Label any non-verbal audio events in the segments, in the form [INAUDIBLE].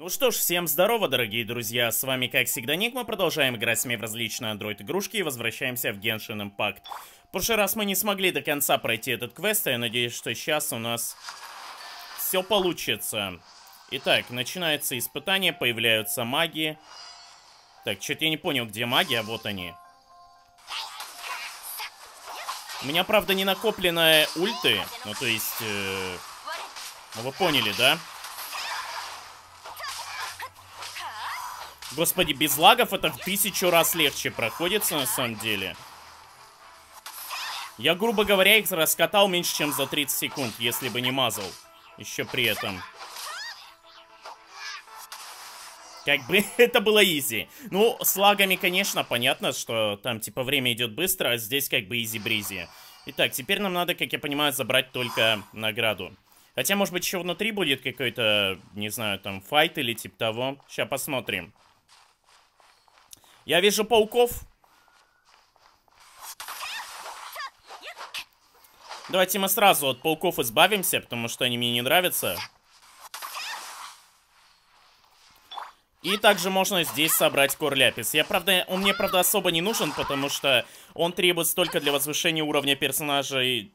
Ну что ж, всем здорово, дорогие друзья, с вами как всегда Ник, мы продолжаем играть с в различные Android-игрушки и возвращаемся в Genshin Impact. В прошлый раз мы не смогли до конца пройти этот квест, и я надеюсь, что сейчас у нас все получится. Итак, начинается испытание, появляются маги. Так, что-то я не понял, где маги, а вот они. У меня, правда, не накопленные ульты, ну то есть... Э... Ну вы поняли, да? Господи, без лагов это в тысячу раз легче проходится на самом деле. Я, грубо говоря, их раскатал меньше, чем за 30 секунд, если бы не мазал. Еще при этом. Как бы [LAUGHS] это было easy. Ну, с лагами, конечно, понятно, что там, типа, время идет быстро, а здесь как бы easy-breezy. Итак, теперь нам надо, как я понимаю, забрать только награду. Хотя, может быть, еще внутри будет какой-то, не знаю, там, файт или типа того. Сейчас посмотрим. Я вижу пауков. Давайте мы сразу от пауков избавимся, потому что они мне не нравятся. И также можно здесь собрать корляпис. Я, правда, он мне, правда, особо не нужен, потому что он требуется только для возвышения уровня персонажей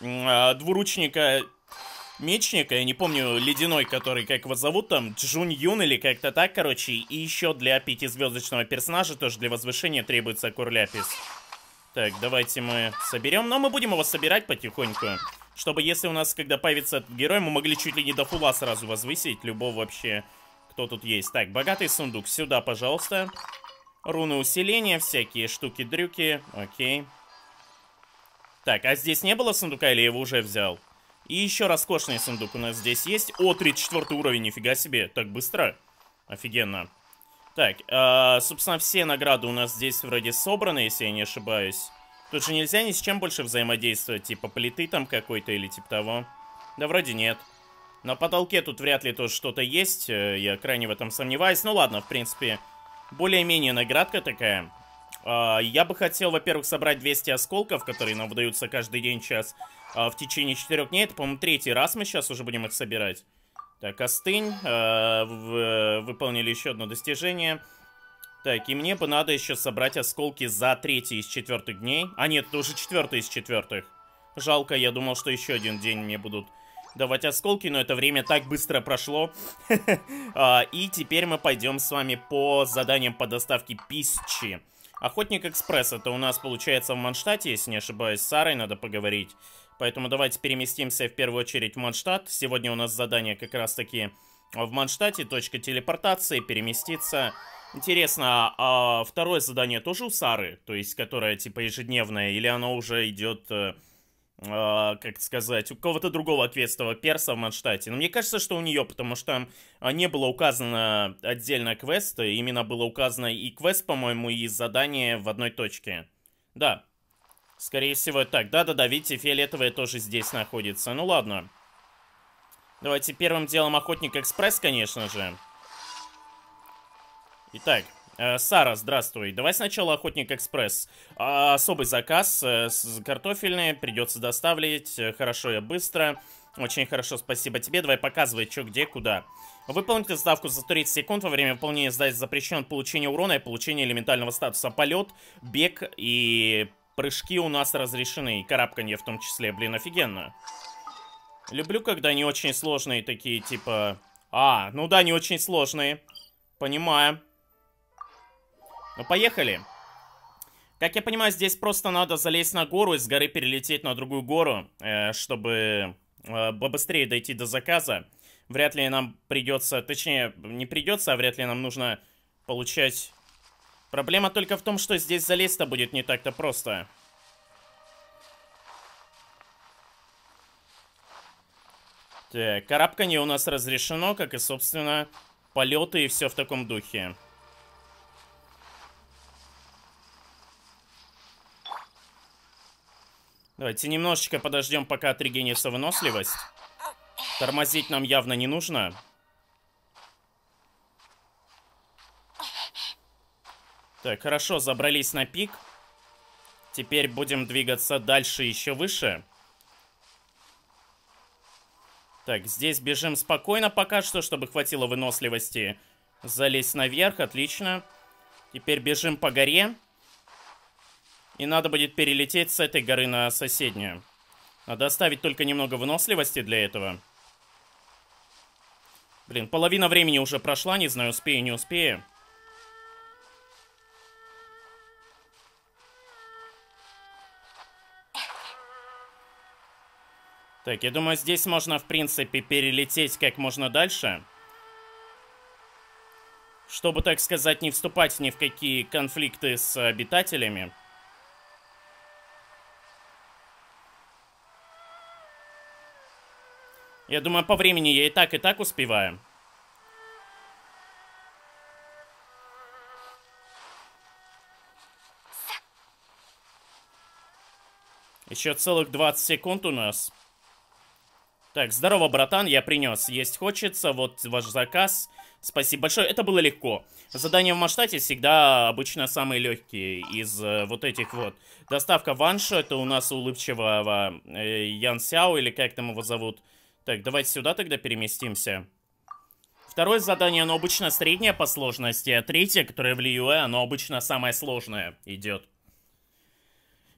э, двуручника мечника, я не помню, ледяной, который, как его зовут там, Джун Юн или как-то так, короче. И еще для пятизвездочного персонажа тоже для возвышения требуется Курляпис. Так, давайте мы соберем. Но мы будем его собирать потихоньку. Чтобы, если у нас, когда появится герой, мы могли чуть ли не до фула сразу возвысить. Любого вообще, кто тут есть. Так, богатый сундук. Сюда, пожалуйста. Руны усиления, всякие штуки-дрюки. Окей. Так, а здесь не было сундука или я его уже взял? И еще роскошный сундук у нас здесь есть. О, 34 уровень, нифига себе. Так быстро. Офигенно. Так, э, собственно, все награды у нас здесь вроде собраны, если я не ошибаюсь. Тут же нельзя ни с чем больше взаимодействовать, типа плиты там какой-то или типа того. Да вроде нет. На потолке тут вряд ли тоже что-то есть, э, я крайне в этом сомневаюсь. Ну ладно, в принципе, более-менее наградка такая. Э, я бы хотел, во-первых, собрать 200 осколков, которые нам выдаются каждый день час а, в течение четырех дней. Это, по-моему, третий раз мы сейчас уже будем их собирать. Так, остынь. А, в, выполнили еще одно достижение. Так, и мне бы надо еще собрать осколки за третий из четвертых дней. А нет, это уже четвертый из четвертых. Жалко, я думал, что еще один день мне будут давать осколки, но это время так быстро прошло. [LAUGHS] А, и теперь мы пойдем с вами по заданиям по доставке пищи. Охотник Экспресс, это у нас получается в Манштате, если не ошибаюсь, с Сарой надо поговорить. Поэтому давайте переместимся в первую очередь в Манштадт. Сегодня у нас задание как раз таки в Манштате, точка телепортации, переместиться. Интересно, а второе задание тоже у Сары? То есть, которое типа ежедневное, или оно уже идет... Э, Uh, как сказать, у кого-то другого ответственного перса в Манштате. Но мне кажется, что у нее, потому что там а, не было указано отдельно квест, именно было указано и квест, по-моему, и задание в одной точке. Да, Скорее всего, так. Да-да-да, видите, фиолетовая тоже здесь находится. Ну ладно. Давайте первым делом Охотник Экспресс, конечно же. Итак, э, Сара, здравствуй. Давай сначала Охотник Экспресс. Э, особый заказ, э, картофельный, придется доставить. Э, хорошо и быстро. Очень хорошо, спасибо тебе. Давай показывай, что, где, куда. Выполнить доставку за 30 секунд. Во время выполнения задачи запрещен получение урона и получение элементального статуса полет, бег и Прыжки у нас разрешены, и карабканье в том числе, блин, офигенно. Люблю, когда они очень сложные такие, типа... А, ну да, не очень сложные. Понимаю. Ну, поехали. Как я понимаю, здесь просто надо залезть на гору и с горы перелететь на другую гору, э, чтобы э, побыстрее дойти до заказа. Вряд ли нам придется, точнее, не придется, а вряд ли нам нужно получать Проблема только в том, что здесь залезть-то будет не так-то просто. Так, карабканье у нас разрешено, как и, собственно, полеты и все в таком духе. Давайте немножечко подождем, пока отрегенится выносливость. Тормозить нам явно не нужно. Так, хорошо, забрались на пик. Теперь будем двигаться дальше еще выше. Так, здесь бежим спокойно пока что, чтобы хватило выносливости залезть наверх. Отлично. Теперь бежим по горе. И надо будет перелететь с этой горы на соседнюю. Надо оставить только немного выносливости для этого. Блин, половина времени уже прошла, не знаю, успею, не успею. Так, я думаю, здесь можно, в принципе, перелететь как можно дальше. Чтобы, так сказать, не вступать ни в какие конфликты с обитателями. Я думаю, по времени я и так, и так успеваю. Еще целых 20 секунд у нас. Так, здорово, братан, я принес. Есть хочется, вот ваш заказ. Спасибо большое, это было легко. Задания в Маштате всегда обычно самые легкие из э, вот этих вот. Доставка ваншу, это у нас улыбчивого э, Ян Сяо, или как там его зовут. Так, давайте сюда тогда переместимся. Второе задание, оно обычно среднее по сложности, а третье, которое в Лиюэ, оно обычно самое сложное идет.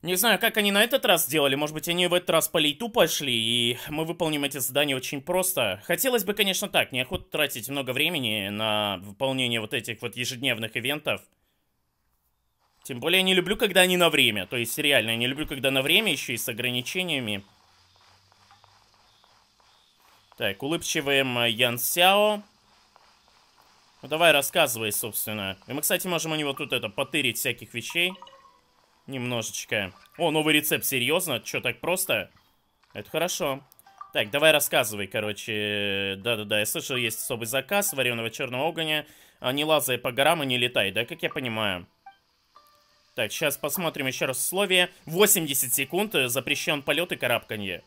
Не знаю, как они на этот раз сделали. Может быть, они в этот раз по лейту пошли, и мы выполним эти задания очень просто. Хотелось бы, конечно, так. Неохота тратить много времени на выполнение вот этих вот ежедневных ивентов. Тем более, я не люблю, когда они на время. То есть, реально, я не люблю, когда на время, еще и с ограничениями. Так, улыбчивым Ян Сяо. Ну, давай рассказывай, собственно. И мы, кстати, можем у него тут это, потырить всяких вещей. Немножечко. О, новый рецепт, серьезно? Что, так просто? Это хорошо. Так, давай рассказывай, короче. Да-да-да, я слышал, есть особый заказ вареного черного огня. А не лазай по горам и не летай, да, как я понимаю? Так, сейчас посмотрим еще раз условия. 80 секунд, э, запрещен полет и карабканье.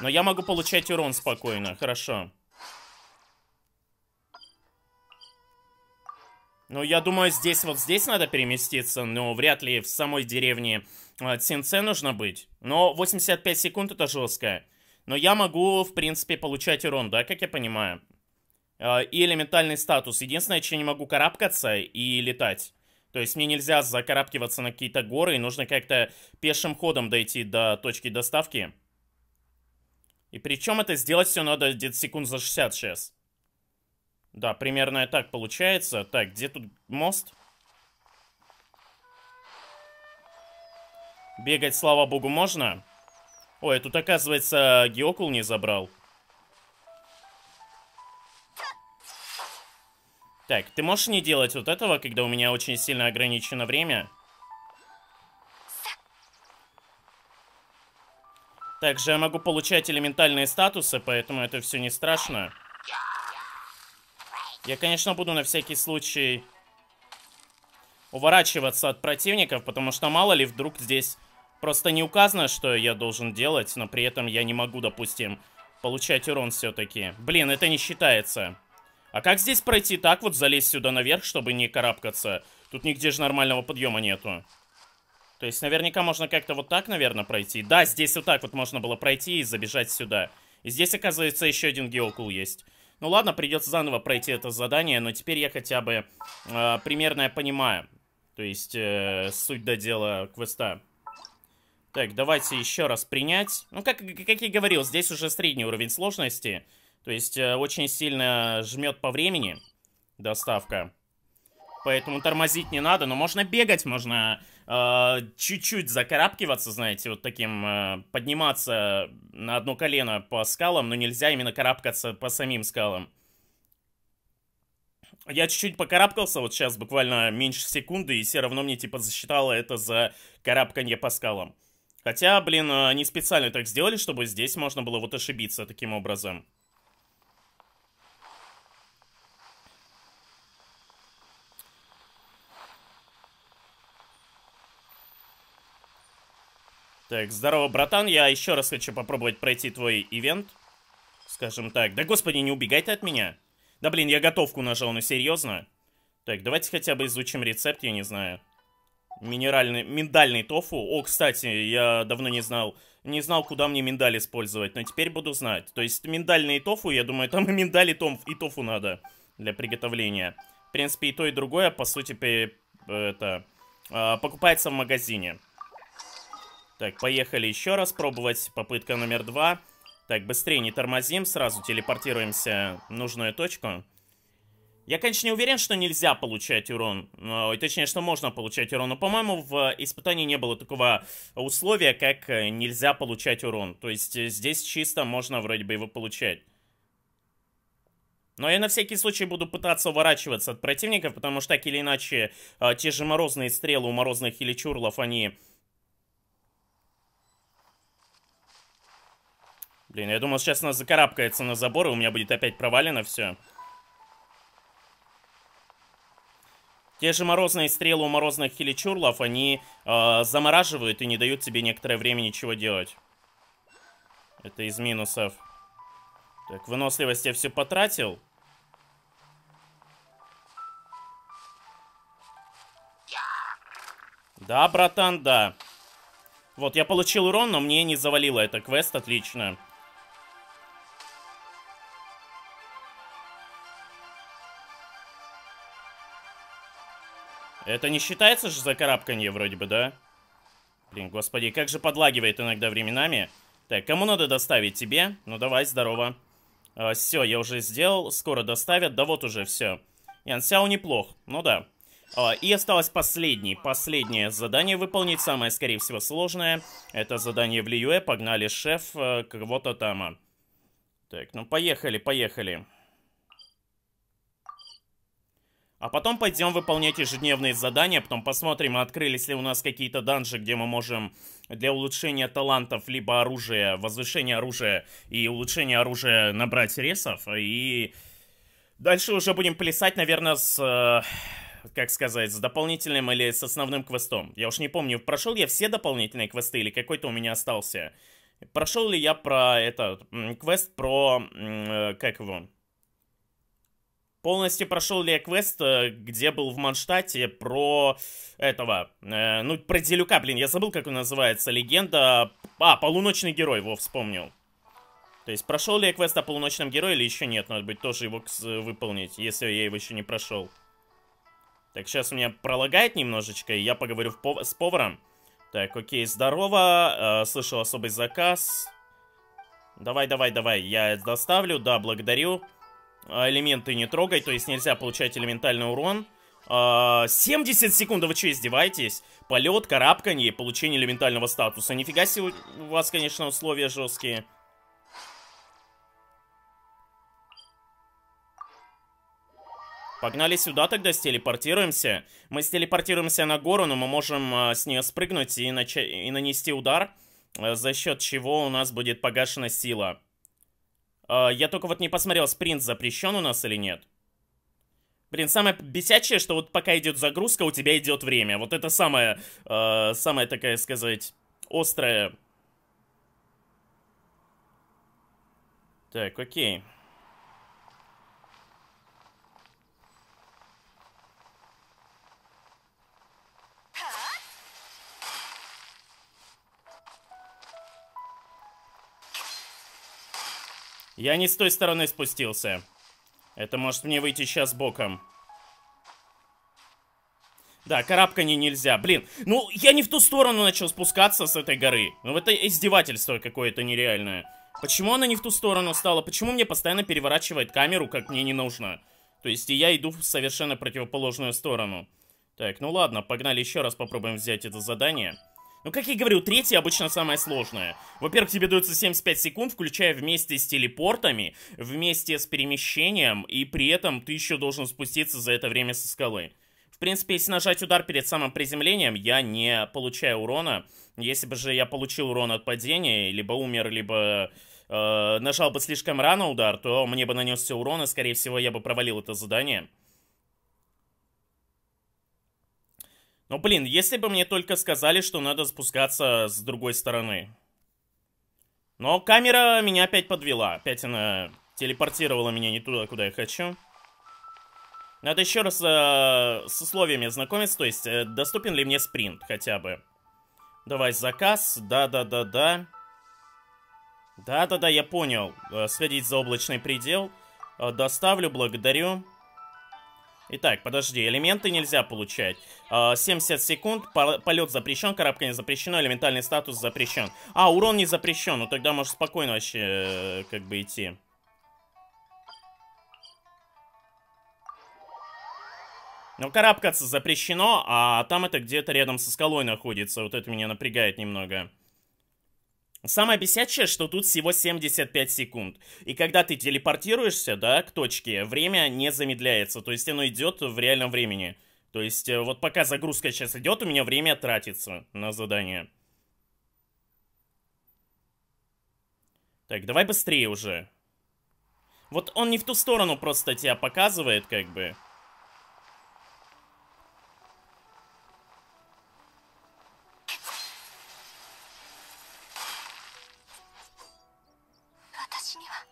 Но я могу получать урон спокойно, хорошо. Ну, я думаю, здесь вот здесь надо переместиться, но вряд ли в самой деревне Цинце нужно быть. Но 85 секунд это жестко. Но я могу, в принципе, получать урон, да, как я понимаю. Э, и элементальный статус. Единственное, что я не могу карабкаться и летать. То есть мне нельзя закарабкиваться на какие-то горы, и нужно как-то пешим ходом дойти до точки доставки. И причем это сделать все надо где-то секунд за 60 сейчас. Да, примерно так получается. Так, где тут мост? Бегать, слава богу, можно? Ой, тут, оказывается, Геокул не забрал. Так, ты можешь не делать вот этого, когда у меня очень сильно ограничено время? Также я могу получать элементальные статусы, поэтому это все не страшно. Я, конечно, буду на всякий случай уворачиваться от противников, потому что мало ли вдруг здесь просто не указано, что я должен делать, но при этом я не могу, допустим, получать урон все-таки. Блин, это не считается. А как здесь пройти так вот, залезть сюда наверх, чтобы не карабкаться? Тут нигде же нормального подъема нету. То есть наверняка можно как-то вот так, наверное, пройти. Да, здесь вот так вот можно было пройти и забежать сюда. И здесь, оказывается, еще один геокул есть. Ну ладно, придется заново пройти это задание, но теперь я хотя бы э, примерно понимаю. То есть э, суть до дела квеста. Так, давайте еще раз принять. Ну, как, как я говорил, здесь уже средний уровень сложности. То есть э, очень сильно жмет по времени доставка. Поэтому тормозить не надо, но можно бегать, можно Э, чуть-чуть закарабкиваться, знаете, вот таким, э, подниматься на одно колено по скалам, но нельзя именно карабкаться по самим скалам. Я чуть-чуть покарабкался, вот сейчас буквально меньше секунды, и все равно мне типа засчитало это за карабканье по скалам. Хотя, блин, они специально так сделали, чтобы здесь можно было вот ошибиться таким образом. Так, здорово, братан. Я еще раз хочу попробовать пройти твой ивент. Скажем так. Да господи, не убегай ты от меня. Да блин, я готовку нажал, ну серьезно? Так, давайте хотя бы изучим рецепт, я не знаю. Минеральный, миндальный тофу. О, кстати, я давно не знал не знал, куда мне миндаль использовать, но теперь буду знать. То есть миндальный тофу, я думаю, там и миндаль, и, том, и тофу надо для приготовления. В принципе, и то, и другое, по сути, это, а, покупается в магазине. Так, поехали еще раз пробовать. Попытка номер два. Так, быстрее не тормозим, сразу телепортируемся в нужную точку. Я, конечно, не уверен, что нельзя получать урон. Но, точнее, что можно получать урон. Но, по-моему, в испытании не было такого условия, как э, нельзя получать урон. То есть э, здесь чисто можно вроде бы его получать. Но я на всякий случай буду пытаться уворачиваться от противников, потому что так или иначе э, те же морозные стрелы у морозных или чурлов, они... Блин, я думал, сейчас нас закарабкается на забор, и у меня будет опять провалено все. Те же морозные стрелы у морозных хиличурлов, они э, замораживают и не дают тебе некоторое время ничего делать. Это из минусов. Так, выносливость я все потратил. Да, братан, да. Вот, я получил урон, но мне не завалило это квест, отлично. Это не считается же за карабканье вроде бы, да? Блин, господи, как же подлагивает иногда временами. Так, кому надо доставить? Тебе? Ну давай, здорово. А, все, я уже сделал, скоро доставят. Да вот уже все. Ян Сяо неплох, ну да. А, и осталось последний, последнее задание выполнить, самое, скорее всего, сложное. Это задание в Лиюэ, погнали, шеф, э, кого-то там. Так, ну поехали, поехали. А потом пойдем выполнять ежедневные задания, потом посмотрим, открылись ли у нас какие-то данжи, где мы можем для улучшения талантов, либо оружия, возвышения оружия и улучшения оружия набрать ресов. И дальше уже будем плясать, наверное, с... Э, как сказать, с дополнительным или с основным квестом. Я уж не помню, прошел я все дополнительные квесты или какой-то у меня остался. Прошел ли я про этот квест про... Э, как его? Полностью прошел ли я квест, э, где был в Манштате про этого, э, ну, про Делюка, блин, я забыл, как он называется, легенда... А, Полуночный Герой, его вспомнил. То есть, прошел ли я квест о Полуночном Герое или еще нет, надо быть тоже его выполнить, если я его еще не прошел. Так, сейчас у меня пролагает немножечко, и я поговорю пов с поваром. Так, окей, здорово, э, слышал особый заказ. Давай, давай, давай, я доставлю, да, благодарю. Элементы не трогай, то есть нельзя получать элементальный урон. 70 а, секунд, вы что, издеваетесь? Полет, карабканье, получение элементального статуса. Нифига себе у вас, конечно, условия жесткие. Погнали сюда тогда, стелепортируемся. Мы стелепортируемся на гору, но мы можем э, с нее спрыгнуть и, нач... и нанести удар, за счет чего у нас будет погашена сила. Uh, я только вот не посмотрел, спринт запрещен у нас или нет. Блин, самое бесячее, что вот пока идет загрузка, у тебя идет время. Вот это самое, uh, самая такая, сказать, острая. Так, окей. Я не с той стороны спустился. Это может мне выйти сейчас боком. Да, карабканье нельзя. Блин, ну я не в ту сторону начал спускаться с этой горы. Ну это издевательство какое-то нереальное. Почему она не в ту сторону стала? Почему мне постоянно переворачивает камеру, как мне не нужно? То есть я иду в совершенно противоположную сторону. Так, ну ладно, погнали еще раз попробуем взять это задание. Ну, как я говорю, третье обычно самое сложное. Во-первых, тебе дается 75 секунд, включая вместе с телепортами, вместе с перемещением, и при этом ты еще должен спуститься за это время со скалы. В принципе, если нажать удар перед самым приземлением, я не получаю урона. Если бы же я получил урон от падения, либо умер, либо э, нажал бы слишком рано удар, то мне бы нанесся урон, и, скорее всего, я бы провалил это задание. Но, блин, если бы мне только сказали, что надо спускаться с другой стороны. Но камера меня опять подвела. Опять она телепортировала меня не туда, куда я хочу. Надо еще раз э, с условиями знакомиться, то есть э, доступен ли мне спринт хотя бы. Давай заказ, да-да-да-да. Да-да-да, я понял. Э, сходить за облачный предел. Э, доставлю, благодарю. Итак, подожди, элементы нельзя получать. 70 э, секунд, полет запрещен, карабкание запрещено, элементальный статус запрещен. А, урон не запрещен, ну тогда можешь спокойно вообще как бы идти. Но карабкаться запрещено, а там это где-то рядом со скалой находится. Вот это меня напрягает немного. Самое бесячее, что тут всего 75 секунд. И когда ты телепортируешься, да, к точке, время не замедляется. То есть оно идет в реальном времени. То есть э, вот пока загрузка сейчас идет, у меня время тратится на задание. Так, давай быстрее уже. Вот он не в ту сторону просто тебя показывает, как бы.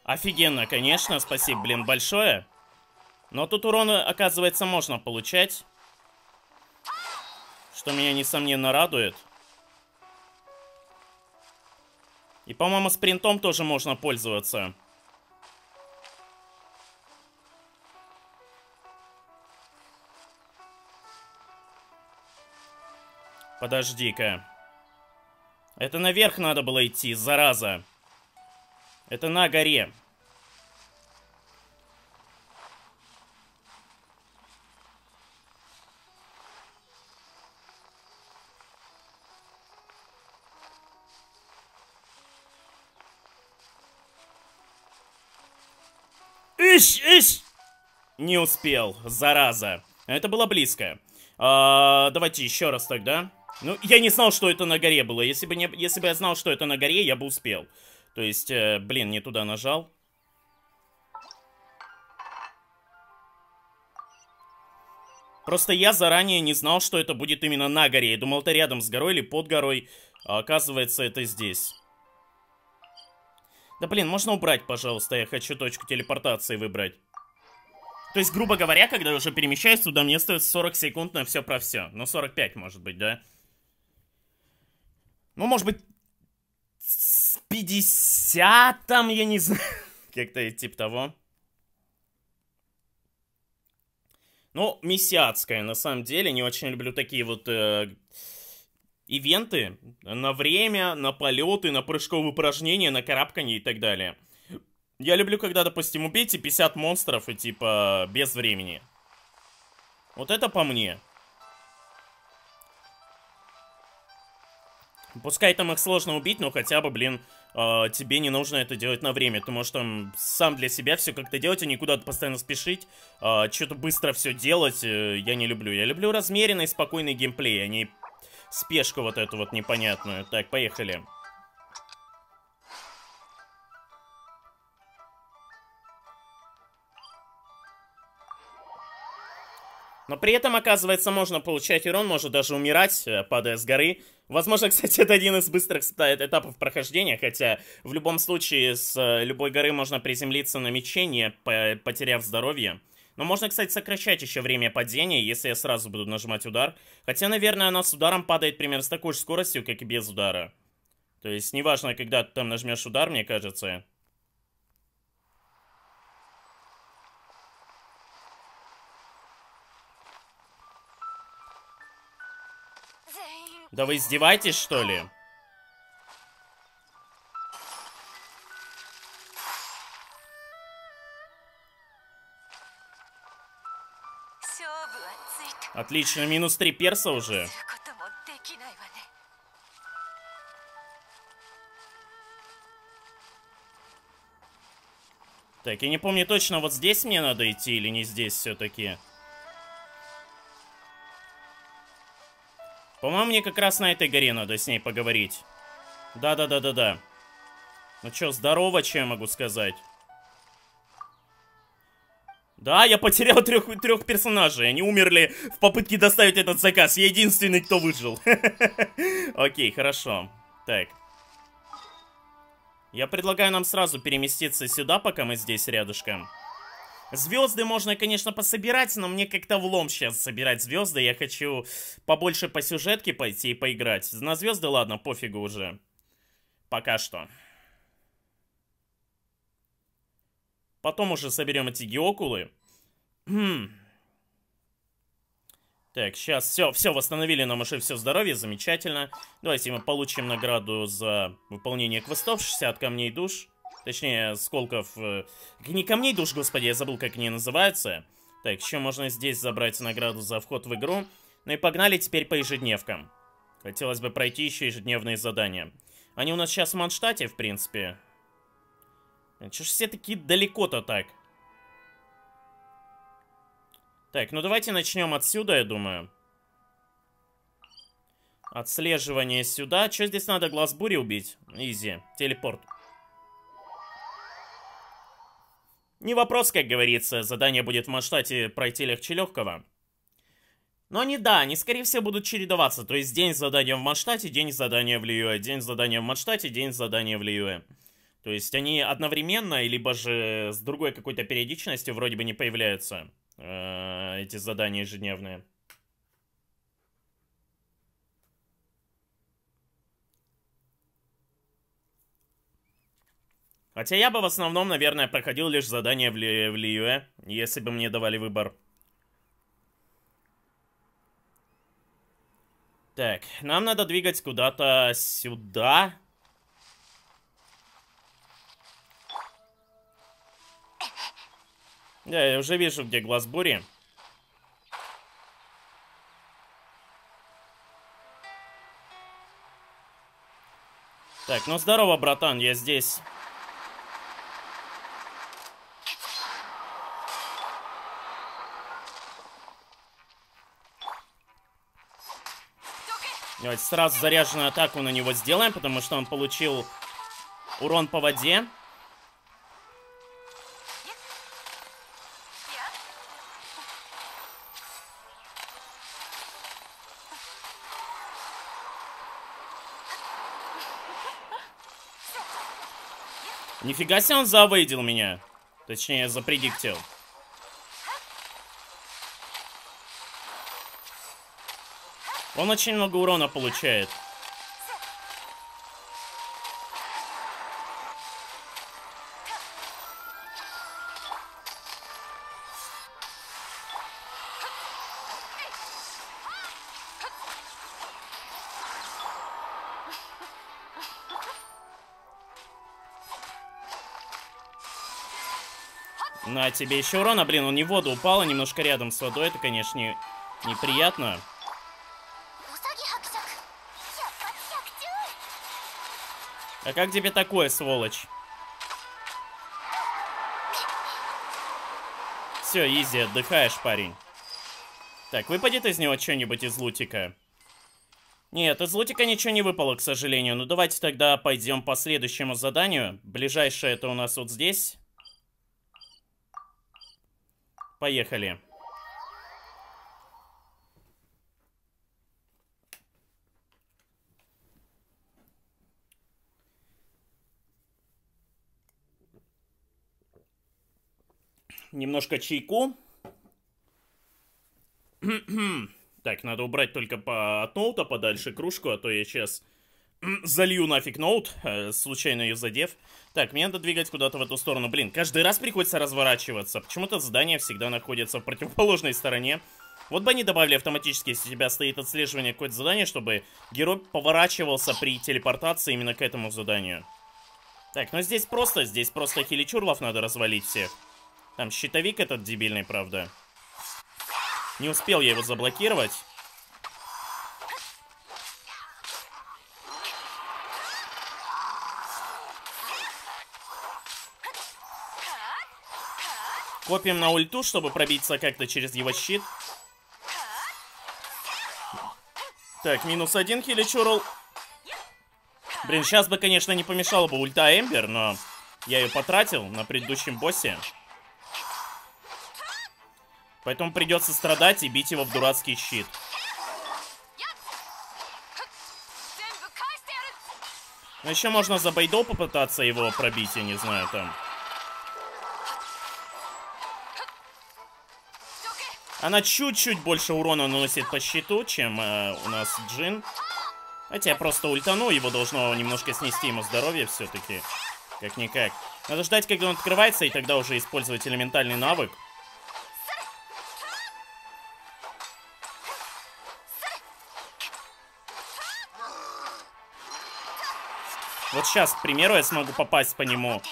Офигенно, конечно, спасибо, блин, большое. Но тут урон, оказывается, можно получать. Что меня, несомненно, радует. И, по-моему, спринтом тоже можно пользоваться. Подожди-ка. Это наверх надо было идти, зараза. Это на горе. Ищ, ищ! Не успел, зараза. Это было близко. А, давайте еще раз тогда. Ну, я не знал, что это на горе было. Если бы, не, если бы я знал, что это на горе, я бы успел. То есть, э, блин, не туда нажал. Просто я заранее не знал, что это будет именно на горе. Я думал, это рядом с горой или под горой. А оказывается, это здесь. Да блин, можно убрать, пожалуйста. Я хочу точку телепортации выбрать. То есть, грубо говоря, когда я уже перемещаюсь туда, мне остается 40 секунд на все про все. Ну, 45, может быть, да? Ну, может быть, 50 там, я не знаю. [LAUGHS] Как-то типа того. Ну, мессиатская, на самом деле. Не очень люблю такие вот э, ивенты на время, на полеты, на прыжковые упражнения, на карабкание и так далее. Я люблю, когда, допустим, убейте 50 монстров и типа без времени. Вот это по мне. Пускай там их сложно убить, но хотя бы, блин, э, тебе не нужно это делать на время. Ты можешь там сам для себя все как-то делать, а не куда-то постоянно спешить. Э, Что-то быстро все делать э, я не люблю. Я люблю размеренный, спокойный геймплей, а не спешку вот эту вот непонятную. Так, поехали. Но при этом, оказывается, можно получать урон, может даже умирать, э, падая с горы. Возможно, [LAUGHS] кстати, это один из быстрых этапов прохождения, хотя в любом случае с э, любой горы можно приземлиться на мече, потеряв здоровье. Но можно, кстати, сокращать еще время падения, если я сразу буду нажимать удар. Хотя, наверное, оно с ударом падает примерно с такой же скоростью, как и без удара. То есть, неважно, когда ты там нажмешь удар, мне кажется. Да вы издеваетесь, что ли? Отлично, минус три перса уже. Так, я не помню точно, вот здесь мне надо идти или не здесь все-таки. По-моему, мне как раз на этой горе надо с ней поговорить. Да-да-да-да-да. Ну чё, здорово, чем я могу сказать? Да, я потерял трех, трех персонажей. Они умерли в попытке доставить этот заказ. Я единственный, кто выжил. [LAUGHS] Окей, хорошо. Так. Я предлагаю нам сразу переместиться сюда, пока мы здесь рядышком. Звезды можно, конечно, пособирать, но мне как-то влом сейчас собирать звезды. Я хочу побольше по сюжетке пойти и поиграть. На звезды, ладно, пофигу уже. Пока что. Потом уже соберем эти геокулы. Хм. Так, сейчас все, все, восстановили нам уже все здоровье, замечательно. Давайте мы получим награду за выполнение квестов, 60 камней душ. Точнее, сколков... Э, не камней душ, господи, я забыл, как они называются. Так, еще можно здесь забрать награду за вход в игру. Ну и погнали теперь по ежедневкам. Хотелось бы пройти еще ежедневные задания. Они у нас сейчас в Манштате, в принципе. Че ж все такие далеко-то так? Так, ну давайте начнем отсюда, я думаю. Отслеживание сюда. Что здесь надо? Глаз бури убить? Изи. Телепорт. Не вопрос, как говорится. Задание будет в масштате пройти легче легкого. Но они, да, они, скорее всего, будут чередоваться. То есть день задания в масштате, день задания в Лиюэ. День задания в масштате, день задания в Лиюэ. То есть они одновременно, либо же с другой какой-то периодичностью вроде бы не появляются. Э, эти задания ежедневные. Хотя я бы в основном, наверное, проходил лишь задания в, Ли в Лиюэ, если бы мне давали выбор. Так, нам надо двигать куда-то сюда. Да, я уже вижу, где глаз бури. Так, ну здорово, братан, я здесь. Давайте сразу заряженную атаку на него сделаем, потому что он получил урон по воде. Нифига себе он завейдил меня. Точнее, запредиктил. Он очень много урона получает. На тебе еще урона. Блин, он не в воду упал, немножко рядом с водой. Это, конечно, не, А как тебе такое, сволочь? Все, изи, отдыхаешь, парень. Так, выпадет из него что-нибудь из лутика? Нет, из лутика ничего не выпало, к сожалению. Ну, давайте тогда пойдем по следующему заданию. Ближайшее это у нас вот здесь. Поехали. Немножко чайку. [CLEARS THROAT] так, надо убрать только по, от ноута подальше кружку, а то я сейчас залью нафиг ноут, э, случайно ее задев. Так, мне надо двигать куда-то в эту сторону. Блин, каждый раз приходится разворачиваться. Почему-то здание всегда находится в противоположной стороне. Вот бы они добавили автоматически, если у тебя стоит отслеживание какое-то задание, чтобы герой поворачивался при телепортации именно к этому заданию. Так, ну здесь просто, здесь просто хиличурлов надо развалить всех. Там щитовик этот дебильный, правда. Не успел я его заблокировать. Копим на ульту, чтобы пробиться как-то через его щит. Так, минус один хиличурл. Блин, сейчас бы, конечно, не помешало бы ульта Эмбер, но я ее потратил на предыдущем боссе. Поэтому придется страдать и бить его в дурацкий щит. Но еще можно за байдо попытаться его пробить, я не знаю, там. Она чуть-чуть больше урона наносит по щиту, чем э, у нас Джин. Хотя я просто ультану, его должно немножко снести ему здоровье все-таки. Как-никак. Надо ждать, когда он открывается, и тогда уже использовать элементальный навык. Вот сейчас, к примеру, я смогу попасть по нему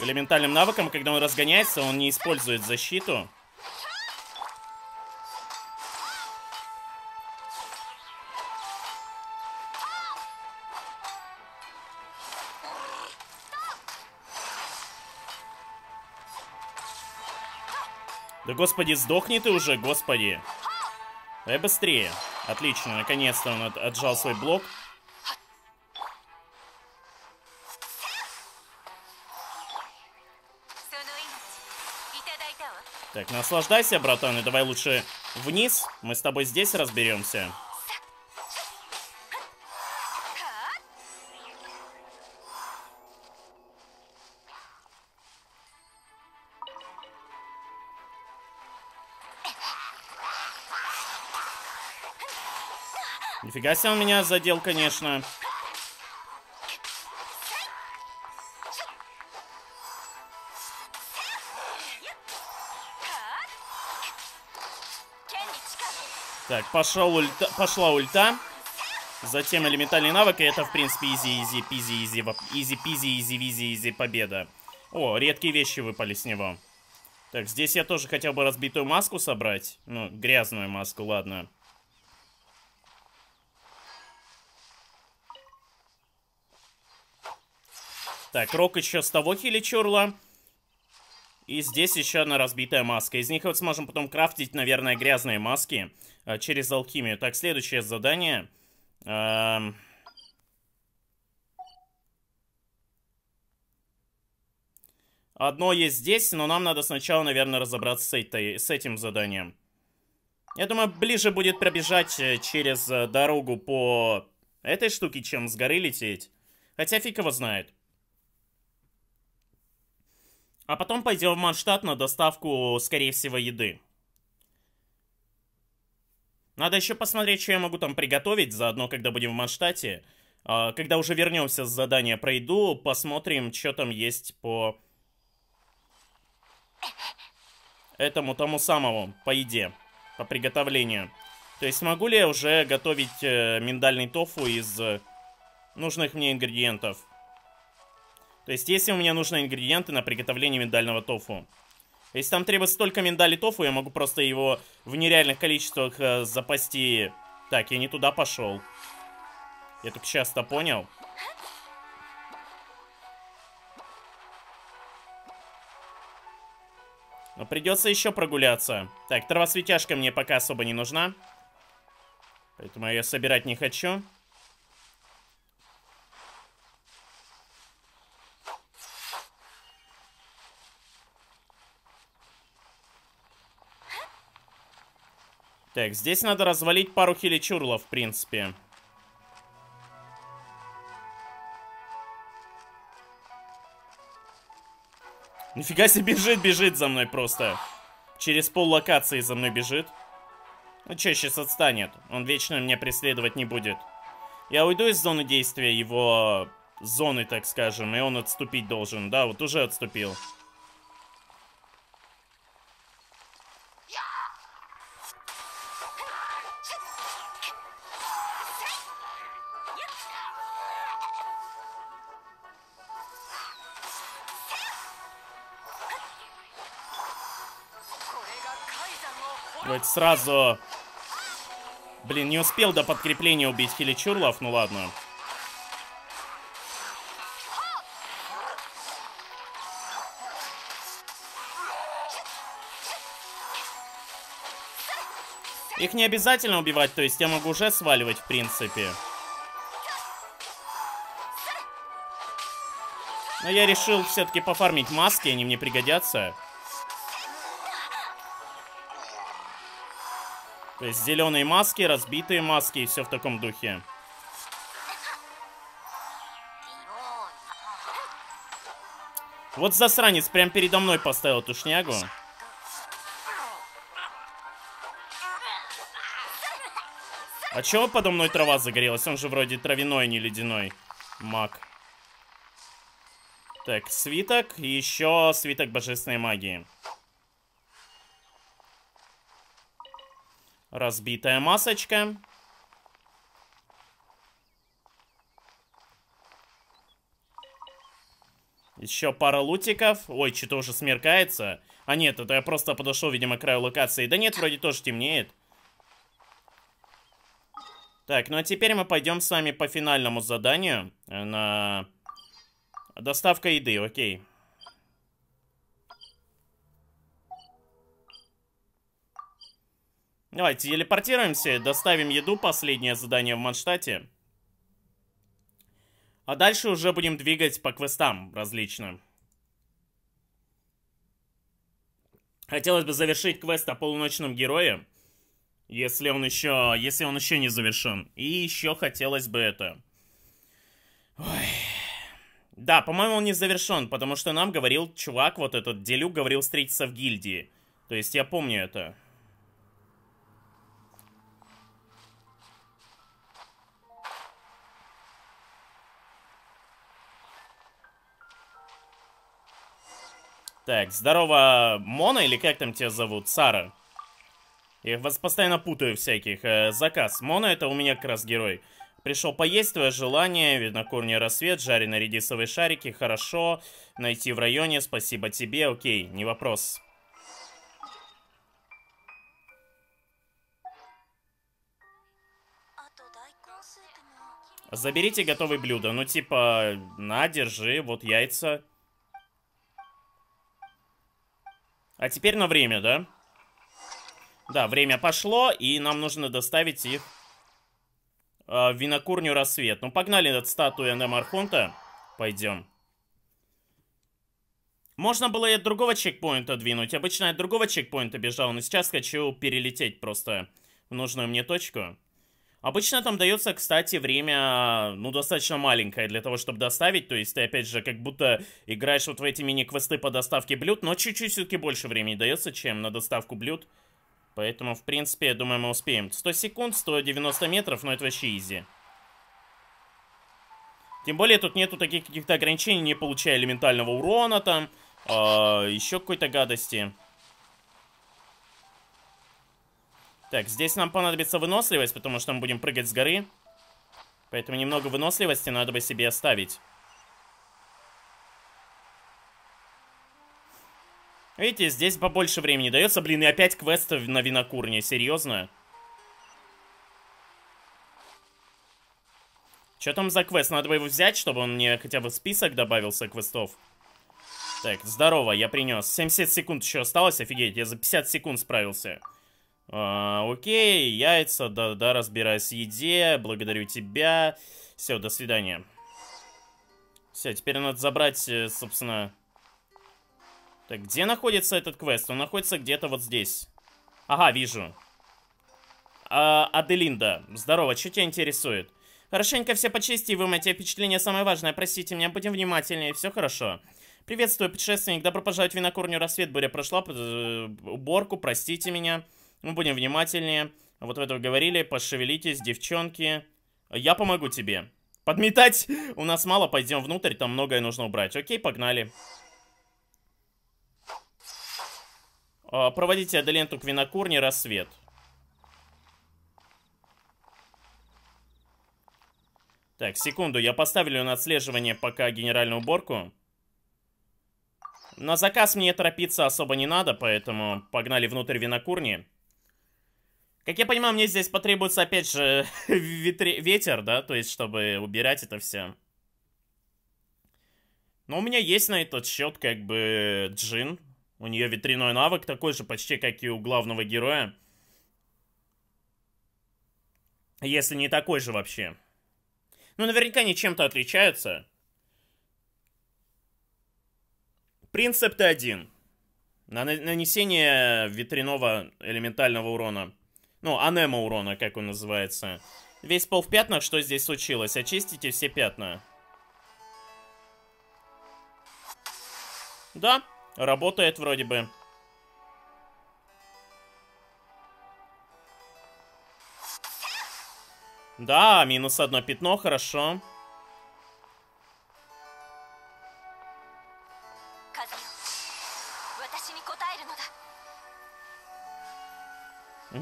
элементальным навыком. Когда он разгоняется, он не использует защиту. Да господи, сдохни ты уже, господи. Дай быстрее. Отлично, наконец-то он от отжал свой блок. Так, наслаждайся, братан, и давай лучше вниз. Мы с тобой здесь разберемся. Нифига себе он меня задел, конечно. Так, пошел ульта, пошла ульта. Затем элементальный навык, и это, в принципе, easy, easy, peasy, easy, easy, peasy, easy, визи, easy, победа. О, редкие вещи выпали с него. Так, здесь я тоже хотел бы разбитую маску собрать. Ну, грязную маску, ладно. Так, рог еще с того хиличурла. И здесь еще одна разбитая маска. Из них вот сможем потом крафтить, наверное, грязные маски через алхимию. Так, следующее задание. А... Одно есть здесь, но нам надо сначала, наверное, разобраться с, этой, с этим заданием. Я думаю, ближе будет пробежать э, через э, дорогу по этой штуке, чем с горы лететь. Хотя фиг его знает. А потом пойдем в Манштадт на доставку, скорее всего, еды. Надо еще посмотреть, что я могу там приготовить, заодно, когда будем в Манштадте. А, когда уже вернемся с задания пройду, посмотрим, что там есть по... Этому тому самому, по еде, по приготовлению. То есть могу ли я уже готовить э, миндальный тофу из нужных мне ингредиентов? То есть, если у меня нужны ингредиенты на приготовление миндального тофу. Если там требуется только миндали тофу, я могу просто его в нереальных количествах э, запасти. Так, я не туда пошел. Я только сейчас-то понял. Но придется еще прогуляться. Так, травосветяшка мне пока особо не нужна. Поэтому я ее собирать не хочу. Так, здесь надо развалить пару хиличурлов, в принципе. Нифига себе бежит, бежит за мной просто. Через пол локации за мной бежит. Ну что, сейчас отстанет. Он вечно меня преследовать не будет. Я уйду из зоны действия его зоны, так скажем, и он отступить должен. Да, вот уже отступил. Вот сразу... Блин, не успел до подкрепления убить Хиличурлов, ну ладно. Их не обязательно убивать, то есть я могу уже сваливать, в принципе. Но я решил все-таки пофармить маски, они мне пригодятся. То есть зеленые маски, разбитые маски и все в таком духе. Вот засранец прям передо мной поставил эту шнягу. А чего подо мной трава загорелась? Он же вроде травяной, а не ледяной. Маг. Так, свиток и еще свиток божественной магии. Разбитая масочка. Еще пара лутиков. Ой, что-то уже смеркается. А нет, это я просто подошел, видимо, к краю локации. Да нет, вроде тоже темнеет. Так, ну а теперь мы пойдем с вами по финальному заданию. Э, на доставка еды, окей. Давайте телепортируемся, доставим еду, последнее задание в Манштате. А дальше уже будем двигать по квестам различным. Хотелось бы завершить квест о полуночном герое. Если он еще... Если он еще не завершен. И еще хотелось бы это... Ой... Да, по-моему, он не завершен, потому что нам говорил чувак, вот этот Делюк, говорил встретиться в гильдии. То есть я помню это. Так, здорово, Мона, или как там тебя зовут? Сара. Я вас постоянно путаю всяких. Э, заказ. Мона это у меня как раз герой. Пришел поесть, твое желание, видно корни рассвет, жареные редисовые шарики, хорошо. Найти в районе, спасибо тебе, окей, не вопрос. Заберите готовые блюда. Ну, типа, на, держи, вот яйца. А теперь на время, да? Да, время пошло, и нам нужно доставить их э, в винокурню рассвет. Ну, погнали от статуи Анемархунта. Пойдем. Можно было и от другого чекпоинта двинуть. Обычно от другого чекпоинта бежал, но сейчас хочу перелететь просто в нужную мне точку. Обычно там дается, кстати, время, ну, достаточно маленькое для того, чтобы доставить. То есть ты, опять же, как будто играешь вот в эти мини-квесты по доставке блюд, но чуть-чуть все-таки больше времени дается, чем на доставку блюд. Поэтому, в принципе, я думаю, мы успеем. 100 секунд, 190 метров, но это вообще изи. Тем более, тут нету таких каких-то ограничений, не получая элементального урона там, э, еще какой-то гадости. Так, здесь нам понадобится выносливость, потому что мы будем прыгать с горы. Поэтому немного выносливости надо бы себе оставить. Видите, здесь побольше времени дается. Блин, и опять квесты на винокурне. Серьезно? Что там за квест? Надо бы его взять, чтобы он мне хотя бы в список добавился квестов. Так, здорово, я принес. 70 секунд еще осталось, офигеть, я за 50 секунд справился. А, окей, яйца, да, да, разбираюсь в еде, благодарю тебя. Все, до свидания. Все, теперь надо забрать, э, собственно... Так, где находится этот квест? Он находится где-то вот здесь. Ага, вижу. А, Аделинда, здорово, что тебя интересует? Хорошенько все почисти и вымойте впечатление самое важное. Простите меня, будем внимательнее, все хорошо. Приветствую, путешественник, добро пожаловать в винокурню Рассвет. Буря прошла, э, уборку, простите меня. Мы будем внимательнее. Вот в этом говорили. Пошевелитесь, девчонки. Я помогу тебе. Подметать у нас мало, пойдем внутрь, там многое нужно убрать. Окей, погнали. А, проводите Аделенту к винокурне рассвет. Так, секунду, я поставлю на отслеживание пока генеральную уборку. На заказ мне торопиться особо не надо, поэтому погнали внутрь винокурни. Как я понимаю, мне здесь потребуется, опять же, [LAUGHS] ветре... ветер, да? То есть, чтобы убирать это все. Но у меня есть на этот счет, как бы, Джин. У нее ветряной навык, такой же почти, как и у главного героя. Если не такой же вообще. Ну, наверняка они чем-то отличаются. Принцип-то один. Нанесение ветряного элементального урона. Ну, анема урона, как он называется. Весь пол в пятнах, что здесь случилось? Очистите все пятна. Да, работает вроде бы. Да, минус одно пятно, хорошо.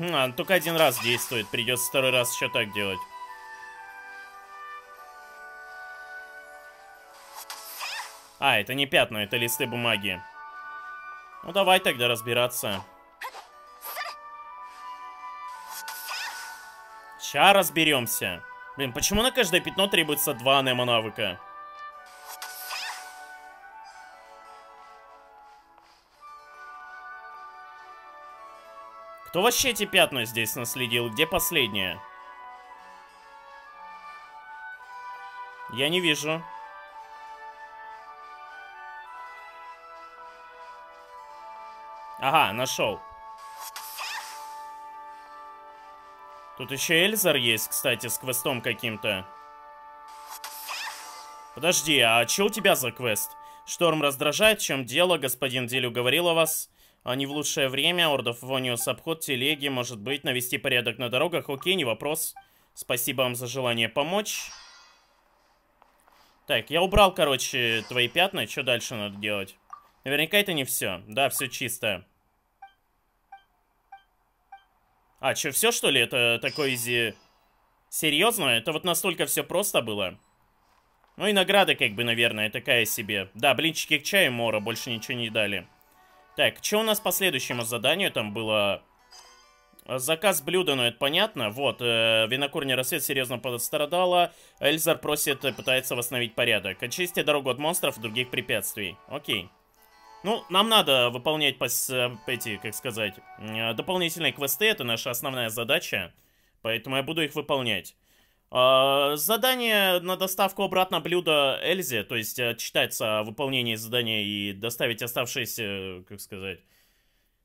А, только один раз действует. Придется второй раз еще так делать. А, это не пятна, это листы бумаги. Ну, давай тогда разбираться. Ща разберемся. Блин, почему на каждое пятно требуется два немо-навыка? Кто вообще эти пятна здесь наследил? Где последнее? Я не вижу. Ага, нашел. Тут еще Эльзар есть, кстати, с квестом каким-то. Подожди, а что у тебя за квест? Шторм раздражает, в чем дело? Господин Дилю говорил о вас. А не в лучшее время. Ордов Вониус обход телеги, может быть, навести порядок на дорогах. Окей, не вопрос. Спасибо вам за желание помочь. Так, я убрал, короче, твои пятна. Что дальше надо делать? Наверняка это не все. Да, все чисто. А, что, все что ли? Это такой изи... Серьезно? Это вот настолько все просто было? Ну и награда, как бы, наверное, такая себе. Да, блинчики к чаю, Мора, больше ничего не дали. Так, что у нас по следующему заданию? Там было... Заказ блюда, ну это понятно. Вот, э, винокурня рассвет серьезно пострадала. Эльзар просит, э, пытается восстановить порядок. Очисти дорогу от монстров и других препятствий. Окей. Ну, нам надо выполнять пос, э, эти, как сказать, э, дополнительные квесты. Это наша основная задача. Поэтому я буду их выполнять. А, задание на доставку обратно блюда Эльзе, то есть отчитаться о выполнении задания и доставить оставшиеся, как сказать,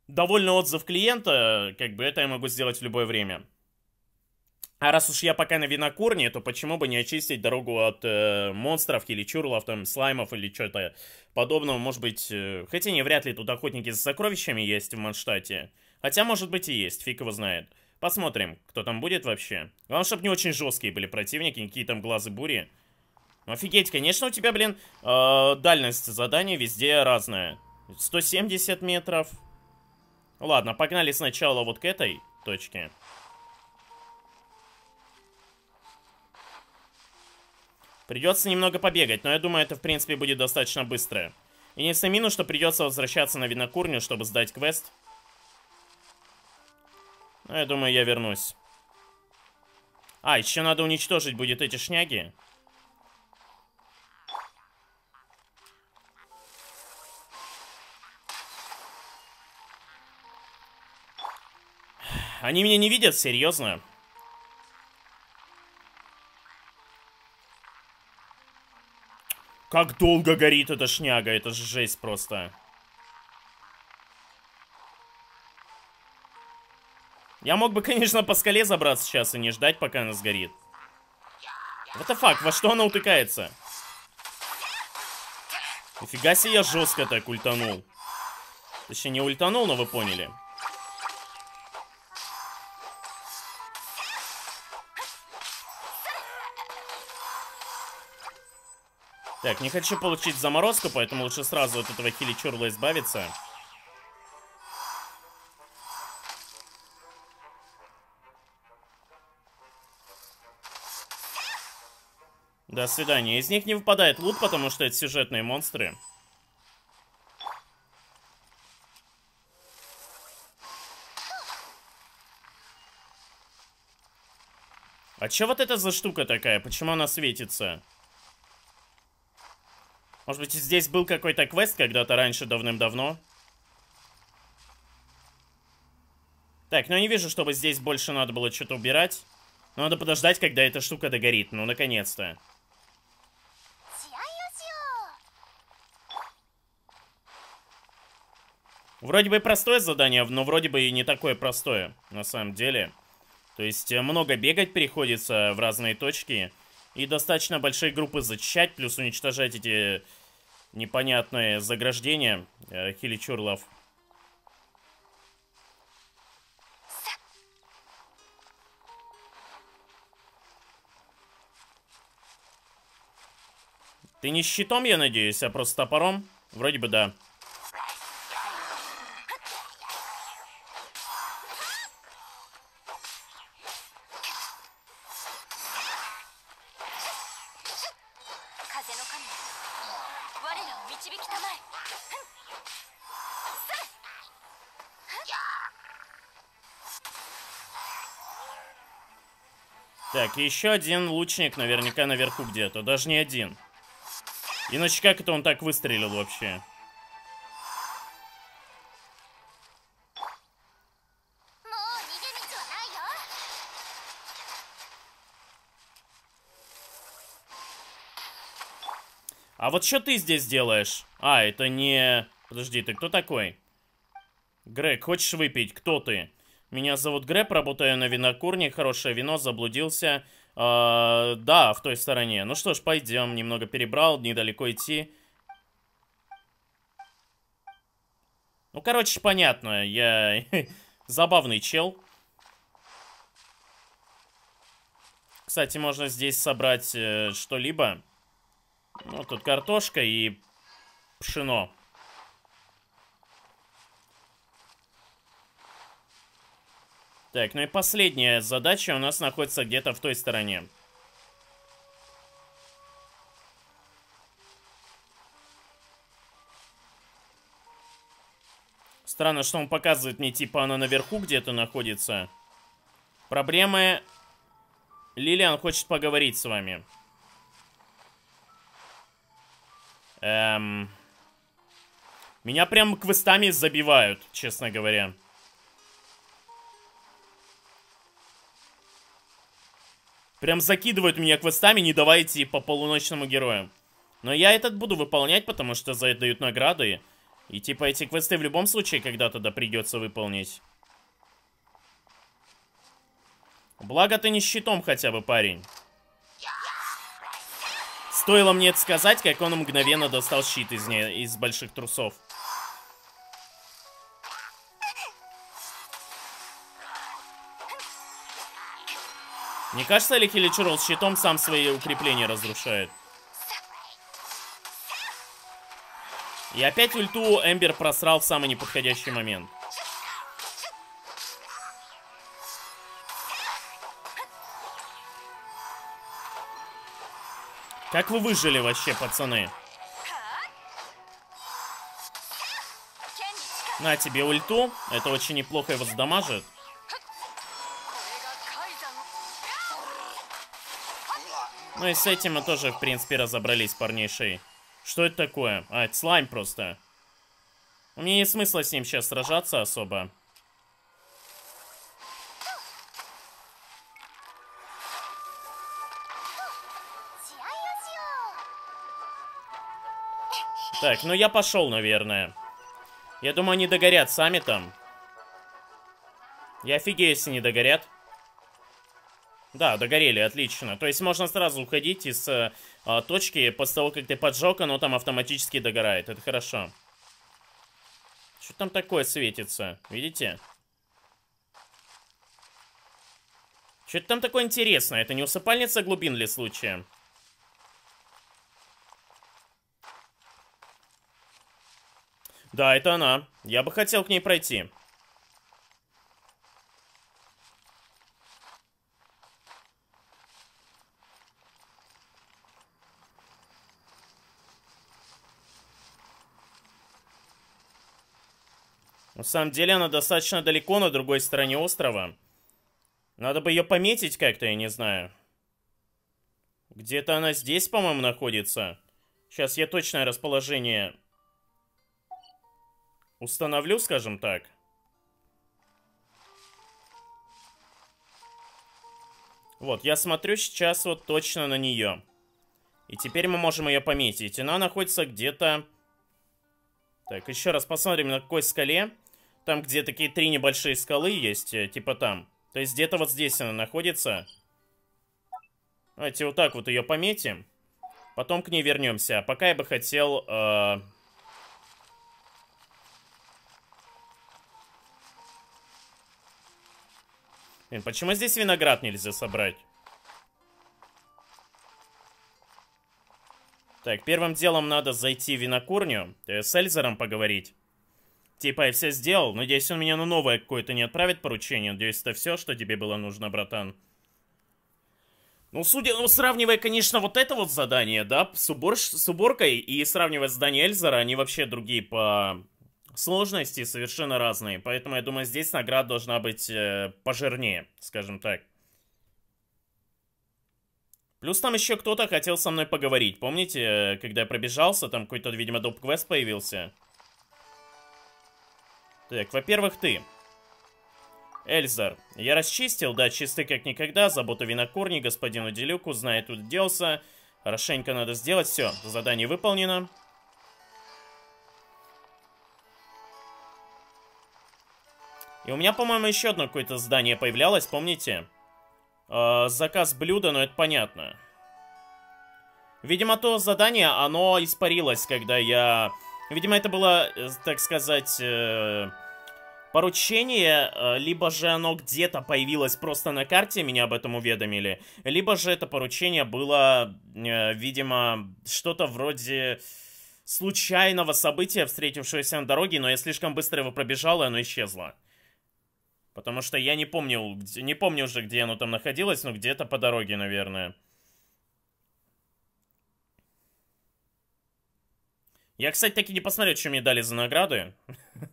довольный отзыв клиента, как бы это я могу сделать в любое время. А раз уж я пока на винокурне, то почему бы не очистить дорогу от э, монстров или чурлов, там, слаймов или что-то подобного, может быть... Э, хотя не, вряд ли тут охотники с сокровищами есть в Манштате. Хотя, может быть, и есть, фиг его знает. Посмотрим, кто там будет вообще. Главное, чтобы не очень жесткие были противники, какие там глазы бури. Ну, офигеть, конечно, у тебя, блин, э, дальность задания везде разная. 170 метров. Ладно, погнали сначала вот к этой точке. Придется немного побегать, но я думаю, это в принципе будет достаточно быстро. Единственный минус, что придется возвращаться на винокурню, чтобы сдать квест. Но я думаю, я вернусь. А, еще надо уничтожить будет эти шняги. Они меня не видят, серьезно? Как долго горит эта шняга, это же жесть просто. Я мог бы, конечно, по скале забраться сейчас и не ждать, пока она сгорит. What the fuck, во что она утыкается? Нифига себе я жестко так ультанул. Точнее, не ультанул, но вы поняли. Так, не хочу получить заморозку, поэтому лучше сразу от этого хиличурла избавиться. До свидания. Из них не выпадает лут, потому что это сюжетные монстры. А чё вот это за штука такая? Почему она светится? Может быть, здесь был какой-то квест когда-то раньше, давным-давно? Так, ну не вижу, чтобы здесь больше надо было что-то убирать. Надо подождать, когда эта штука догорит. Ну, наконец-то. Вроде бы простое задание, но вроде бы и не такое простое, на самом деле. То есть э, много бегать приходится в разные точки. И достаточно большие группы зачищать, плюс уничтожать эти непонятные заграждения э, хиличурлов. Ты не щитом, я надеюсь, а просто топором? Вроде бы да. Так, еще один лучник наверняка наверху где-то. Даже не один. Иначе как это он так выстрелил вообще? А вот что ты здесь делаешь? А, это не... Подожди, ты кто такой? Грег, хочешь выпить? Кто ты? Меня зовут Грэб, работаю на винокурне, хорошее вино, заблудился. Э, да, в той стороне. Ну что ж, пойдем, немного перебрал, недалеко идти. Ну, короче, понятно, я [LAUGHS] забавный чел. Кстати, можно здесь собрать э, что-либо. Ну, тут картошка и пшено. Так, ну и последняя задача у нас находится где-то в той стороне. Странно, что он показывает мне, типа, она наверху где-то находится. Проблемы... Лилиан хочет поговорить с вами. Эм... Меня прям квестами забивают, честно говоря. Прям закидывают меня квестами, не давая идти по полуночному герою. Но я этот буду выполнять, потому что за это дают награды. И типа эти квесты в любом случае когда-то да придется выполнить. Благо ты не щитом хотя бы, парень. Стоило мне это сказать, как он мгновенно достал щит из, не... из больших трусов. Не кажется ли Хиличурл щитом сам свои укрепления разрушает? И опять ульту Эмбер просрал в самый неподходящий момент. Как вы выжили вообще, пацаны? На тебе ульту. Это очень неплохо его задамажит. Ну и с этим мы тоже, в принципе, разобрались, парнейший. Что это такое? А, это слайм просто. У меня нет смысла с ним сейчас сражаться особо. Так, ну я пошел, наверное. Я думаю, они догорят сами там. Я офигею, если не догорят. Да, догорели, отлично. То есть можно сразу уходить из э, э, точки, после того, как ты поджег, оно там автоматически догорает. Это хорошо. Что там такое светится? Видите? Что-то там такое интересное. Это не усыпальница глубин ли случаем? Да, это она. Я бы хотел к ней пройти. На самом деле она достаточно далеко на другой стороне острова. Надо бы ее пометить как-то, я не знаю. Где-то она здесь, по-моему, находится. Сейчас я точное расположение установлю, скажем так. Вот, я смотрю сейчас вот точно на нее. И теперь мы можем ее пометить. Она находится где-то... Так, еще раз посмотрим, на какой скале. Там, где такие три небольшие скалы есть, э, типа там. То есть где-то вот здесь она находится. Давайте вот так вот ее пометим. Потом к ней вернемся. А пока я бы хотел... Э... Блин, почему здесь виноград нельзя собрать? Так, первым делом надо зайти в винокурню, э, с Эльзером поговорить. Типа, я все сделал. Надеюсь, он меня на новое какое-то не отправит поручение. Надеюсь, это все, что тебе было нужно, братан. Ну, судя, ну, сравнивая, конечно, вот это вот задание, да, с, убор... с уборкой и сравнивая задание Эльзера, они вообще другие по сложности, совершенно разные. Поэтому я думаю, здесь награда должна быть э, пожирнее, скажем так. Плюс там еще кто-то хотел со мной поговорить. Помните, э, когда я пробежался, там какой-то, видимо, доп-квест появился? Так, во-первых, ты. Эльзар, я расчистил, да, чистый как никогда, заботу винокурни, господину Делюку, знает, тут делся. Хорошенько надо сделать, все, задание выполнено. И у меня, по-моему, еще одно какое-то здание появлялось, помните? Э, заказ блюда, но это понятно. Видимо, то задание, оно испарилось, когда я... Видимо, это было, э, так сказать... Э поручение, э, либо же оно где-то появилось просто на карте, меня об этом уведомили, либо же это поручение было, э, видимо, что-то вроде случайного события, встретившегося на дороге, но я слишком быстро его пробежал, и оно исчезло. Потому что я не помню, не помню уже, где оно там находилось, но где-то по дороге, наверное. Я, кстати, таки не посмотрел, что мне дали за награды. [LAUGHS]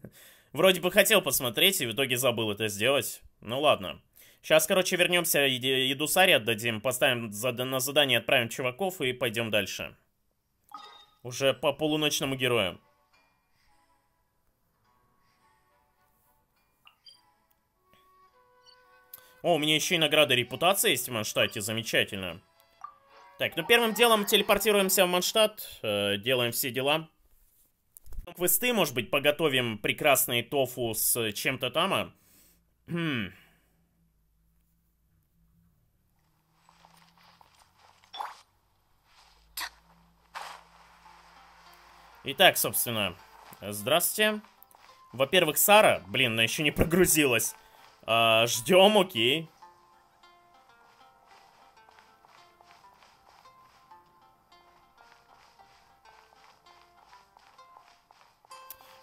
Вроде бы хотел посмотреть, и в итоге забыл это сделать. Ну ладно. Сейчас, короче, вернемся, еду Саре отдадим, поставим на задание, отправим чуваков и пойдем дальше. Уже по полуночному герою. О, у меня еще и награда репутации есть в Манштате, замечательно. Так, ну первым делом телепортируемся в Манштадт, э, делаем все дела квесты, может быть, поготовим прекрасные тофу с чем-то там. Хм. Итак, собственно, здравствуйте. Во-первых, Сара, блин, она еще не прогрузилась. А, ждем, окей.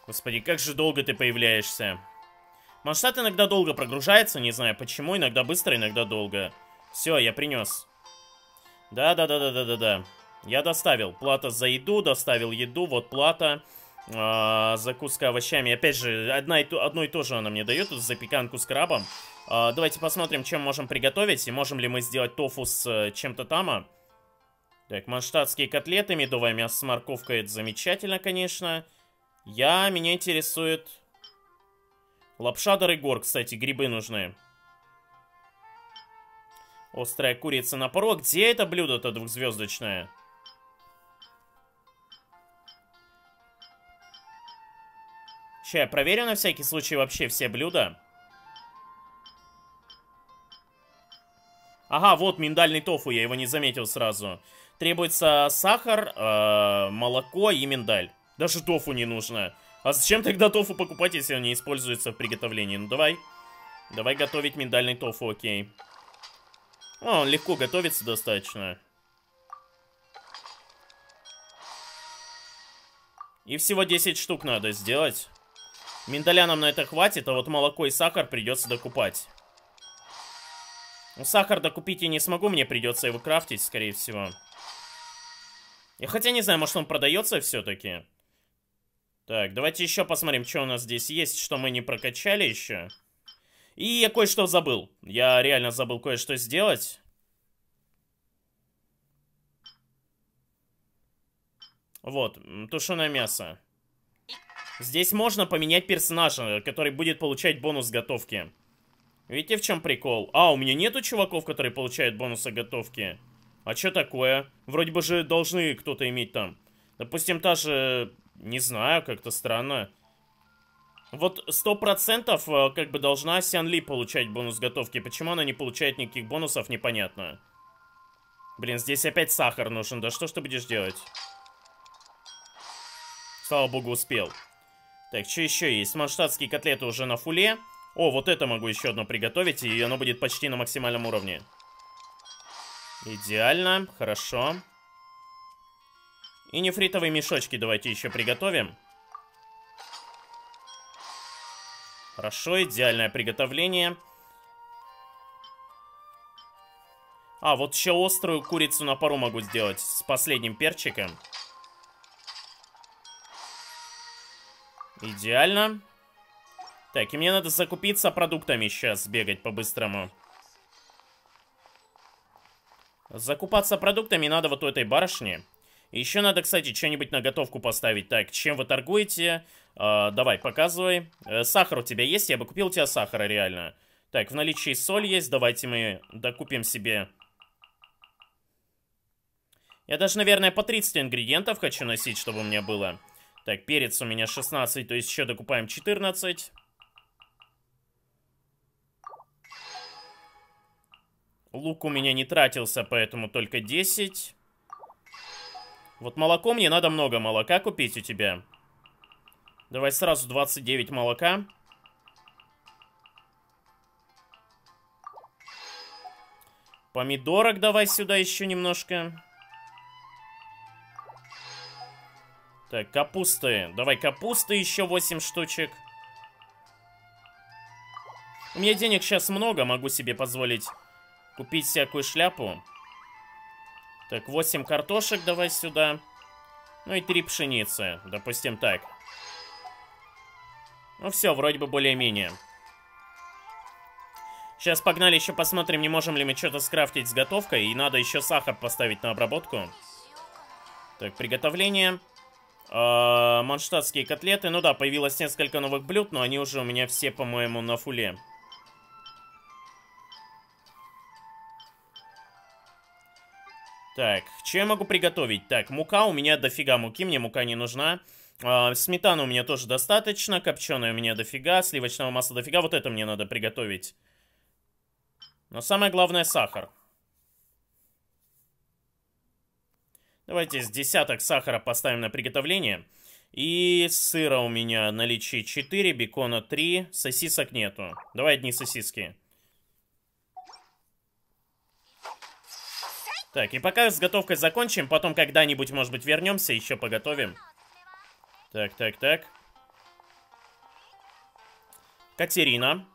Господи, как же долго ты появляешься. Масштаб иногда долго прогружается, не знаю почему, иногда быстро, иногда долго. Все, я принес. Да-да-да-да-да-да-да. Я доставил. Плата за еду, доставил еду, вот плата. А, закуска овощами. Опять же, одна и то, одно и то же она мне дает, запеканку с крабом. А, давайте посмотрим, чем можем приготовить, и можем ли мы сделать тофу с э, чем-то там. Так, манштатские котлеты, медовое мясо с морковкой, это замечательно, конечно. Я, меня интересует... Лапша Дорогор, кстати, грибы нужны. Острая курица на пару. Где это блюдо-то двухзвездочное? Сейчас я проверю на всякий случай вообще все блюда. Ага, вот миндальный тофу, я его не заметил сразу. Требуется сахар, э, молоко и миндаль. Даже тофу не нужно. А зачем тогда тофу покупать, если он не используется в приготовлении? Ну давай. Давай готовить миндальный тофу, окей. О, он легко готовится достаточно. И всего 10 штук надо сделать. Миндаля нам на это хватит, а вот молоко и сахар придется докупать. Ну, сахар докупить я не смогу, мне придется его крафтить, скорее всего. Я хотя не знаю, может он продается все-таки. Так, давайте еще посмотрим, что у нас здесь есть, что мы не прокачали еще. И я кое-что забыл. Я реально забыл кое-что сделать. Вот, тушеное мясо. Здесь можно поменять персонажа, который будет получать бонус готовки. Видите, в чем прикол? А, у меня нету чуваков, которые получают бонусы готовки. А что такое? Вроде бы же должны кто-то иметь там. Допустим, та же не знаю, как-то странно. Вот сто процентов э, как бы должна Сян Ли получать бонус готовки. Почему она не получает никаких бонусов, непонятно. Блин, здесь опять сахар нужен. Да что ж ты будешь делать? Слава богу, успел. Так, что еще есть? Манштадтские котлеты уже на фуле. О, вот это могу еще одно приготовить, и оно будет почти на максимальном уровне. Идеально, хорошо. Хорошо. И нефритовые мешочки давайте еще приготовим. Хорошо, идеальное приготовление. А, вот еще острую курицу на пару могу сделать с последним перчиком. Идеально. Так, и мне надо закупиться продуктами сейчас, бегать по-быстрому. Закупаться продуктами надо вот у этой барышни. Еще надо, кстати, что-нибудь на готовку поставить. Так, чем вы торгуете? Э, давай, показывай. Э, сахар у тебя есть? Я бы купил у тебя сахара, реально. Так, в наличии соль есть. Давайте мы докупим себе... Я даже, наверное, по 30 ингредиентов хочу носить, чтобы у меня было. Так, перец у меня 16, то есть еще докупаем 14. Лук у меня не тратился, поэтому только 10. Вот молоко мне надо много молока купить у тебя. Давай сразу 29 молока. Помидорок давай сюда еще немножко. Так, капусты. Давай капусты еще 8 штучек. У меня денег сейчас много, могу себе позволить купить всякую шляпу. Так, 8 картошек давай сюда. Ну и 3 пшеницы, допустим так. Ну все, вроде бы более-менее. Сейчас погнали еще посмотрим, не можем ли мы что-то скрафтить с готовкой. И надо еще сахар поставить на обработку. Так, приготовление. Э, манштатские котлеты. Ну да, появилось несколько новых блюд, но они уже у меня все, по-моему, на фуле. Так, что я могу приготовить? Так, мука, у меня дофига муки, мне мука не нужна. Э, сметана у меня тоже достаточно, копченая у меня дофига, сливочного масла дофига. Вот это мне надо приготовить. Но самое главное сахар. Давайте с десяток сахара поставим на приготовление. И сыра у меня наличие 4, бекона 3, сосисок нету. Давай одни сосиски. Так, и пока с готовкой закончим, потом когда-нибудь, может быть, вернемся, еще поготовим. Так, так, так. Катерина.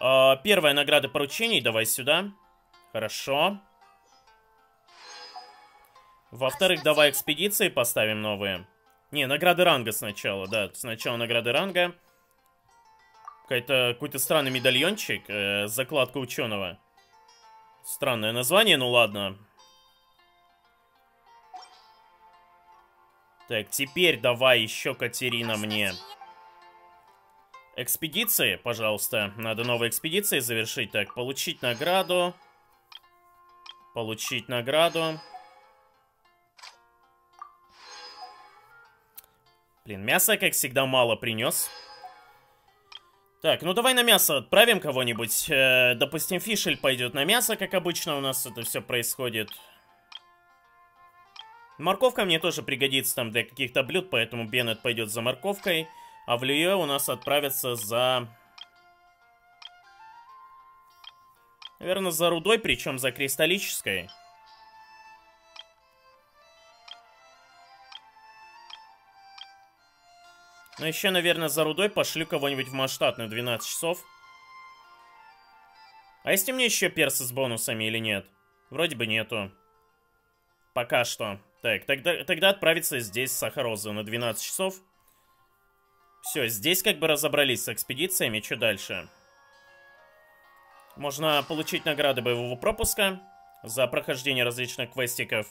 Э, первая награда поручений, давай сюда. Хорошо. Во-вторых, давай экспедиции поставим новые. Не, награды ранга сначала, да. Сначала награды ранга. Какой-то какой-то странный медальончик. Э, закладка ученого. Странное название, ну ладно. Так, теперь давай еще, Катерина, мне. Экспедиции, пожалуйста. Надо новые экспедиции завершить. Так, получить награду. Получить награду. Блин, мясо, как всегда, мало принес. Так, ну давай на мясо отправим кого-нибудь. Э, допустим, Фишель пойдет на мясо, как обычно у нас это все происходит. Морковка мне тоже пригодится там для каких-то блюд, поэтому Беннет пойдет за морковкой. А в Лье у нас отправится за... Наверное, за рудой, причем за кристаллической. Ну, еще, наверное, за рудой пошлю кого-нибудь в масштаб на 12 часов. А есть у меня еще персы с бонусами или нет? Вроде бы нету. Пока что. Так, тогда, тогда отправиться здесь Сахароза на 12 часов. Все, здесь как бы разобрались с экспедициями. Что дальше? Можно получить награды боевого пропуска за прохождение различных квестиков.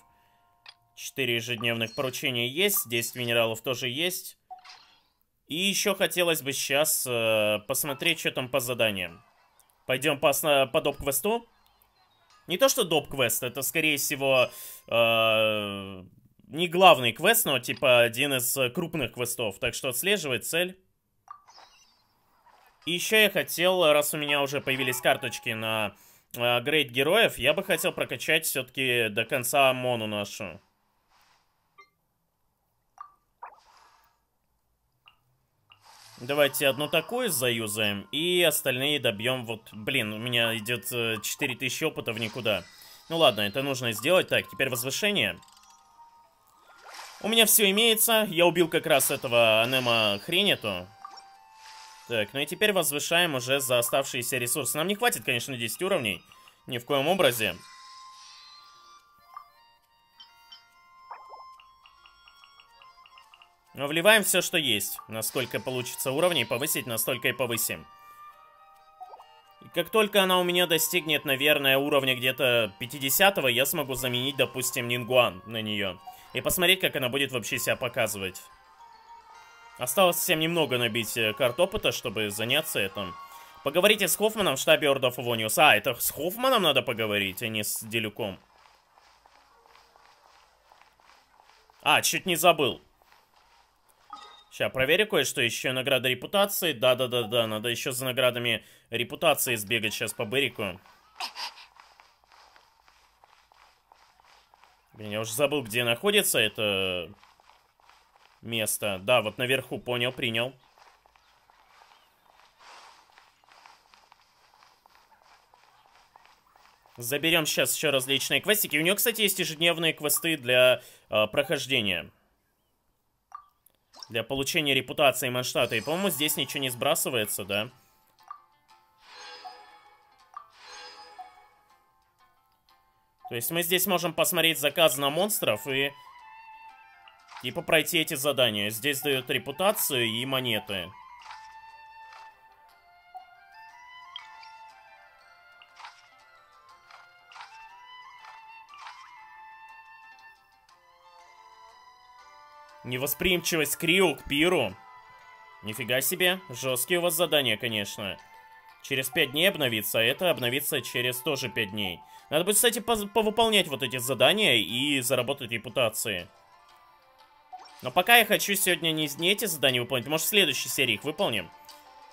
4 ежедневных поручения есть, 10 минералов тоже есть. И еще хотелось бы сейчас э, посмотреть, что там по заданиям. Пойдем по, по доп-квесту. Не то, что доп-квест, это, скорее всего, э, не главный квест, но, типа, один из крупных квестов. Так что отслеживать цель. И еще я хотел, раз у меня уже появились карточки на э, грейд героев, я бы хотел прокачать все-таки до конца Мону нашу. Давайте одну такую заюзаем, и остальные добьем вот... Блин, у меня идет 4000 э, опыта в никуда. Ну ладно, это нужно сделать. Так, теперь возвышение. У меня все имеется. Я убил как раз этого анема хрень эту. Так, ну и теперь возвышаем уже за оставшиеся ресурсы. Нам не хватит, конечно, 10 уровней. Ни в коем образе. Но вливаем все, что есть. Насколько получится уровней повысить, настолько и повысим. И как только она у меня достигнет, наверное, уровня где-то 50-го, я смогу заменить, допустим, Нингуан на нее. И посмотреть, как она будет вообще себя показывать. Осталось совсем немного набить э, карт опыта, чтобы заняться этим. Поговорите с Хоффманом в штабе of Evonius. А, это с Хоффманом надо поговорить, а не с Делюком. А, чуть не забыл. Сейчас проверю кое-что еще. Награда репутации. Да-да-да-да, надо еще за наградами репутации сбегать сейчас по Берику. Блин, я уже забыл, где находится это место. Да, вот наверху, понял, принял. Заберем сейчас еще различные квестики. У нее, кстати, есть ежедневные квесты для э, прохождения. Для получения репутации Манштата. И, по-моему, здесь ничего не сбрасывается, да? То есть мы здесь можем посмотреть заказ на монстров и Типа пройти эти задания. Здесь дают репутацию и монеты. Невосприимчивость к Риу, к Пиру. Нифига себе. Жесткие у вас задания, конечно. Через 5 дней обновится, а это обновится через тоже 5 дней. Надо будет, кстати, повыполнять вот эти задания и заработать репутации. Но пока я хочу сегодня не, не эти задания выполнить, может в следующей серии их выполним.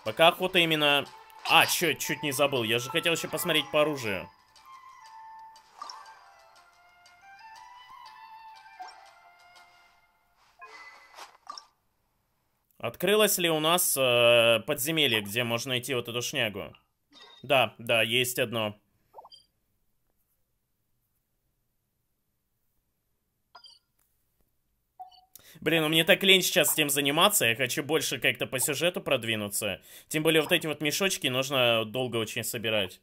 Пока охота именно... А, чё, чуть не забыл, я же хотел еще посмотреть по оружию. Открылось ли у нас э, подземелье, где можно найти вот эту шнягу? Да, да, есть одно. Блин, ну мне так лень сейчас с тем заниматься, я хочу больше как-то по сюжету продвинуться. Тем более вот эти вот мешочки нужно долго очень собирать.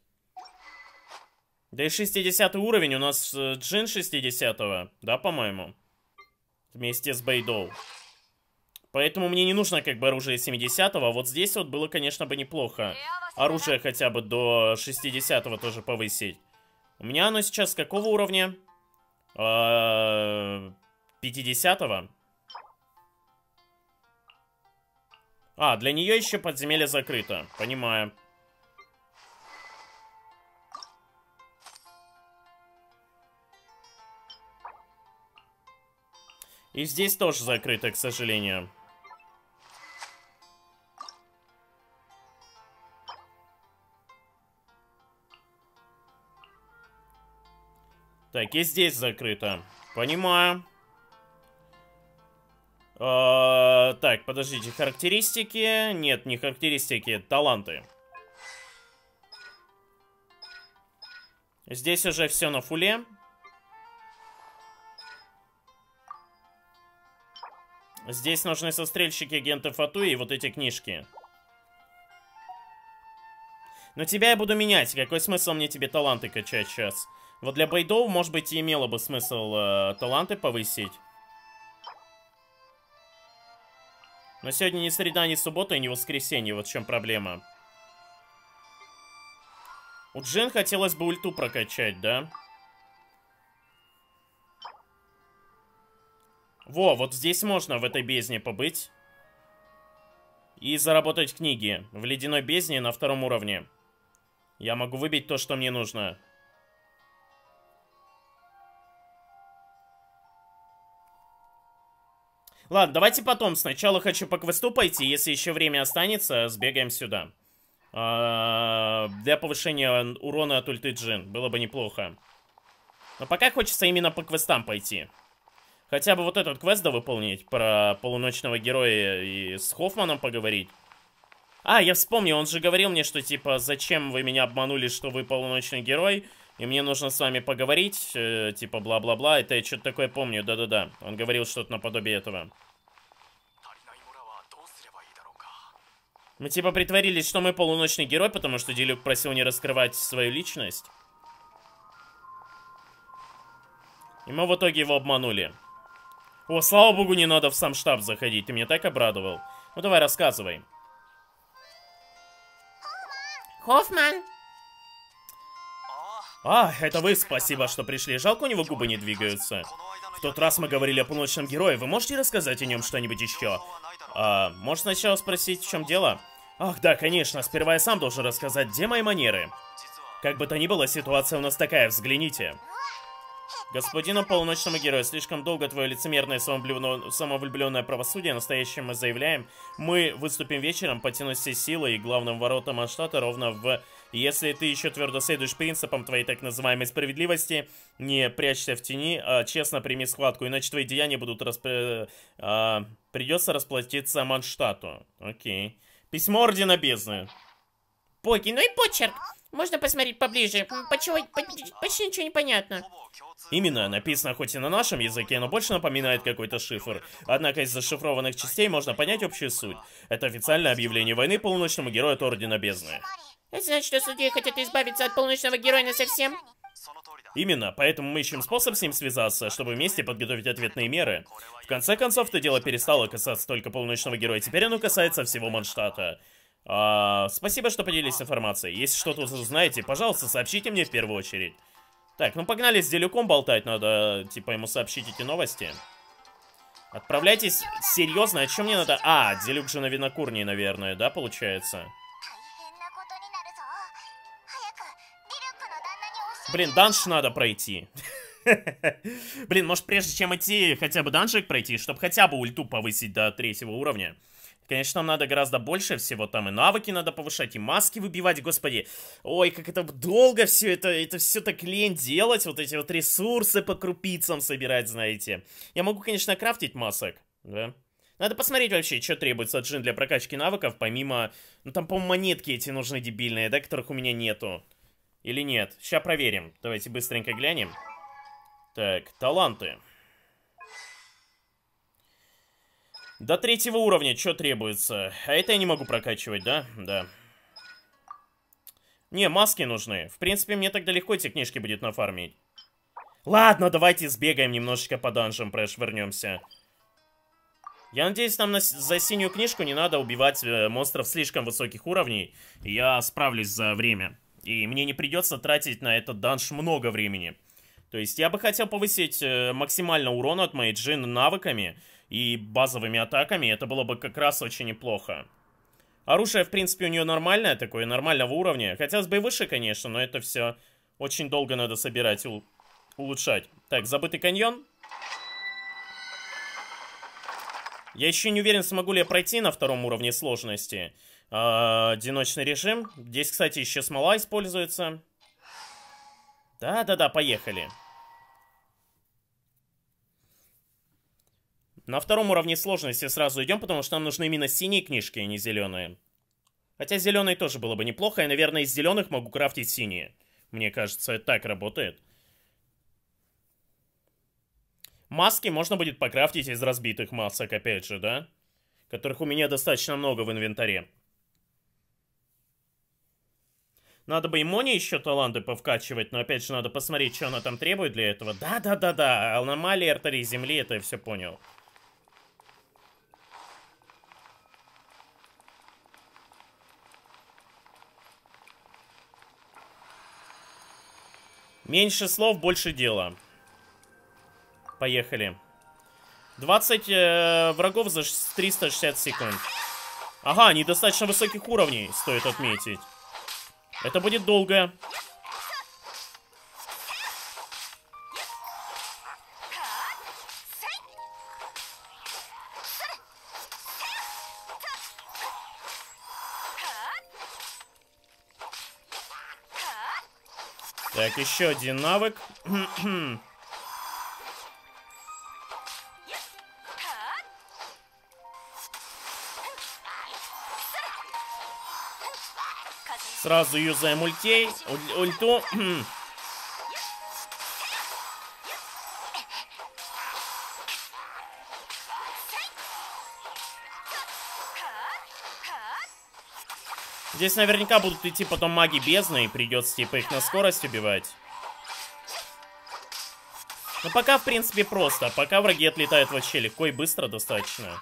Да и 60 уровень, у нас э, джин 60 да, по-моему? Вместе с Бейдоу. Поэтому мне не нужно как бы оружие 70 -го. Вот здесь вот было, конечно, бы неплохо. Оружие хотя бы до 60 тоже повысить. У меня оно сейчас какого уровня? 50 -го? А, для нее еще подземелье закрыто. Понимаю. И здесь тоже закрыто, к сожалению. Так, и здесь закрыто. Понимаю. Э, так, подождите, характеристики? Нет, не характеристики, таланты. Здесь уже все на фуле. Здесь нужны сострельщики, агенты Фату и вот эти книжки. Но тебя я буду менять. Какой смысл мне тебе таланты качать сейчас? Вот для Байдоу, может быть, и имело бы смысл э, таланты повысить. Но сегодня не среда, не суббота и не воскресенье, вот в чем проблема. У Джин хотелось бы ульту прокачать, да? Во, вот здесь можно в этой бездне побыть. И заработать книги. В ледяной бездне на втором уровне. Я могу выбить то, что мне нужно. Ладно, давайте потом. Сначала хочу по квесту пойти. Если еще время останется, сбегаем сюда. А, для повышения урона от ульты Джин. Было бы неплохо. Но пока хочется именно по квестам пойти. Хотя бы вот этот квест да выполнить. Про полуночного героя и с Хоффманом поговорить. А, я вспомнил, он же говорил мне, что типа, зачем вы меня обманули, что вы полуночный герой, и мне нужно с вами поговорить, э, типа бла-бла-бла. Это я что-то такое помню, да-да-да. Он говорил что-то наподобие этого. Мы типа притворились, что мы полуночный герой, потому что Делюк просил не раскрывать свою личность. И мы в итоге его обманули. О, слава богу, не надо в сам штаб заходить, ты меня так обрадовал. Ну давай, рассказывай. Хоффман, А, это вы, спасибо, что пришли. Жалко, у него губы не двигаются. В тот раз мы говорили о полуночном герое. Вы можете рассказать о нем что-нибудь еще? А, может сначала спросить, в чем дело? Ах, да, конечно. Сперва я сам должен рассказать, где мои манеры. Как бы то ни было, ситуация у нас такая, взгляните. Господину полуночному герою, слишком долго твое лицемерное самовлюбленное, правосудие, настоящее мы заявляем, мы выступим вечером, потянусь все силы и главным воротам Анштата ровно в... Если ты еще твердо следуешь принципам твоей так называемой справедливости, не прячься в тени, а честно прими схватку, иначе твои деяния будут расп... а, придется расплатиться Манштату. Окей. Письмо Ордена Бездны. Боги, ну и почерк. Можно посмотреть поближе? Почему, по- почти ничего не понятно. Именно, написано хоть и на нашем языке, но больше напоминает какой-то шифр. Однако из зашифрованных частей можно понять общую суть. Это официальное объявление войны полуночному герою от Ордена Бездны. Это значит, что судьи хотят избавиться от полуночного героя насовсем? Именно, поэтому мы ищем способ с ним связаться, чтобы вместе подготовить ответные меры. В конце концов, это дело перестало касаться только полуночного героя, теперь оно касается всего Манштата. А, спасибо, что поделились информацией. Если что-то узнаете, пожалуйста, сообщите мне в первую очередь. Так, ну погнали с Делюком болтать, надо, типа, ему сообщить эти новости. Отправляйтесь, серьезно, о чем мне надо? А, Делюк же на винокурне, наверное, да, получается? Блин, данж надо пройти. [LAUGHS] Блин, может прежде чем идти, хотя бы данжик пройти, чтобы хотя бы ульту повысить до третьего уровня. Конечно, нам надо гораздо больше всего, там и навыки надо повышать, и маски выбивать, господи. Ой, как это долго все это, это все так лень делать, вот эти вот ресурсы по крупицам собирать, знаете. Я могу, конечно, крафтить масок, да. Надо посмотреть вообще, что требуется от джин для прокачки навыков, помимо... Ну, там, по-моему, монетки эти нужны дебильные, да, которых у меня нету. Или нет? Сейчас проверим. Давайте быстренько глянем. Так, таланты. До третьего уровня что требуется? А это я не могу прокачивать, да? Да. Не, маски нужны. В принципе, мне тогда легко эти книжки будет нафармить. Ладно, давайте сбегаем немножечко по данжам, прошвырнемся. Я надеюсь, нам на за синюю книжку не надо убивать э, монстров слишком высоких уровней. Я справлюсь за время. И мне не придется тратить на этот данж много времени. То есть я бы хотел повысить э, максимально урон от моей джин навыками и базовыми атаками. Это было бы как раз очень неплохо. Оружие, в принципе, у нее нормальное, такое нормального уровня. Хотелось бы и выше, конечно, но это все очень долго надо собирать, ул- улучшать. Так, забытый каньон. Я еще не уверен, смогу ли я пройти на втором уровне сложности. А, одиночный режим. Здесь, кстати, еще смола используется. Да-да-да, поехали. На втором уровне сложности сразу идем, потому что нам нужны именно синие книжки, а не зеленые. Хотя зеленые тоже было бы неплохо, и, наверное, из зеленых могу крафтить синие. Мне кажется, это так работает. Маски можно будет покрафтить из разбитых масок, опять же, да? Которых у меня достаточно много в инвентаре. Надо бы и Моне еще таланты повкачивать, но опять же надо посмотреть, что она там требует для этого. Да-да-да-да, аномалии артерии Земли, это я все понял. Меньше слов, больше дела. Поехали. 20 э, врагов за ш- 360 секунд. Ага, они достаточно высоких уровней, стоит отметить. Это будет долго. Так, еще один навык. [CLEARS THROAT] Сразу юзаем ультей, уль- ульту. Здесь наверняка будут идти потом маги бездны, и придется типа их на скорость убивать. Но пока, в принципе, просто. Пока враги отлетают вообще легко и быстро достаточно.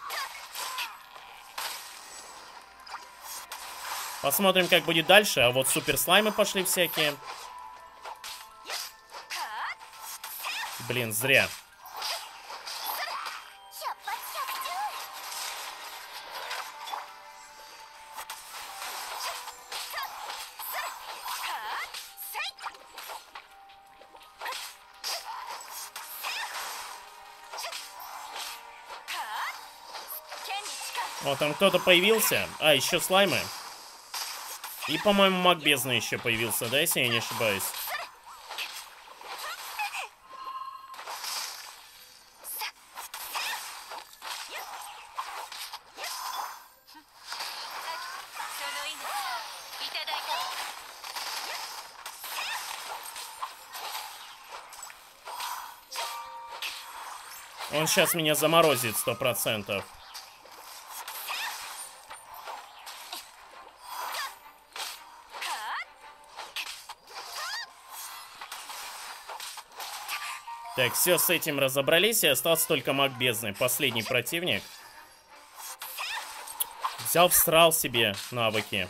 Посмотрим, как будет дальше. А вот супер слаймы пошли всякие. Блин, зря. Вот там кто-то появился. А, еще слаймы. И, по-моему, маг бездны еще появился, да, если я не ошибаюсь? Он сейчас меня заморозит сто процентов. Так, все с этим разобрались, и остался только маг бездны. Последний противник. Взял, всрал себе навыки.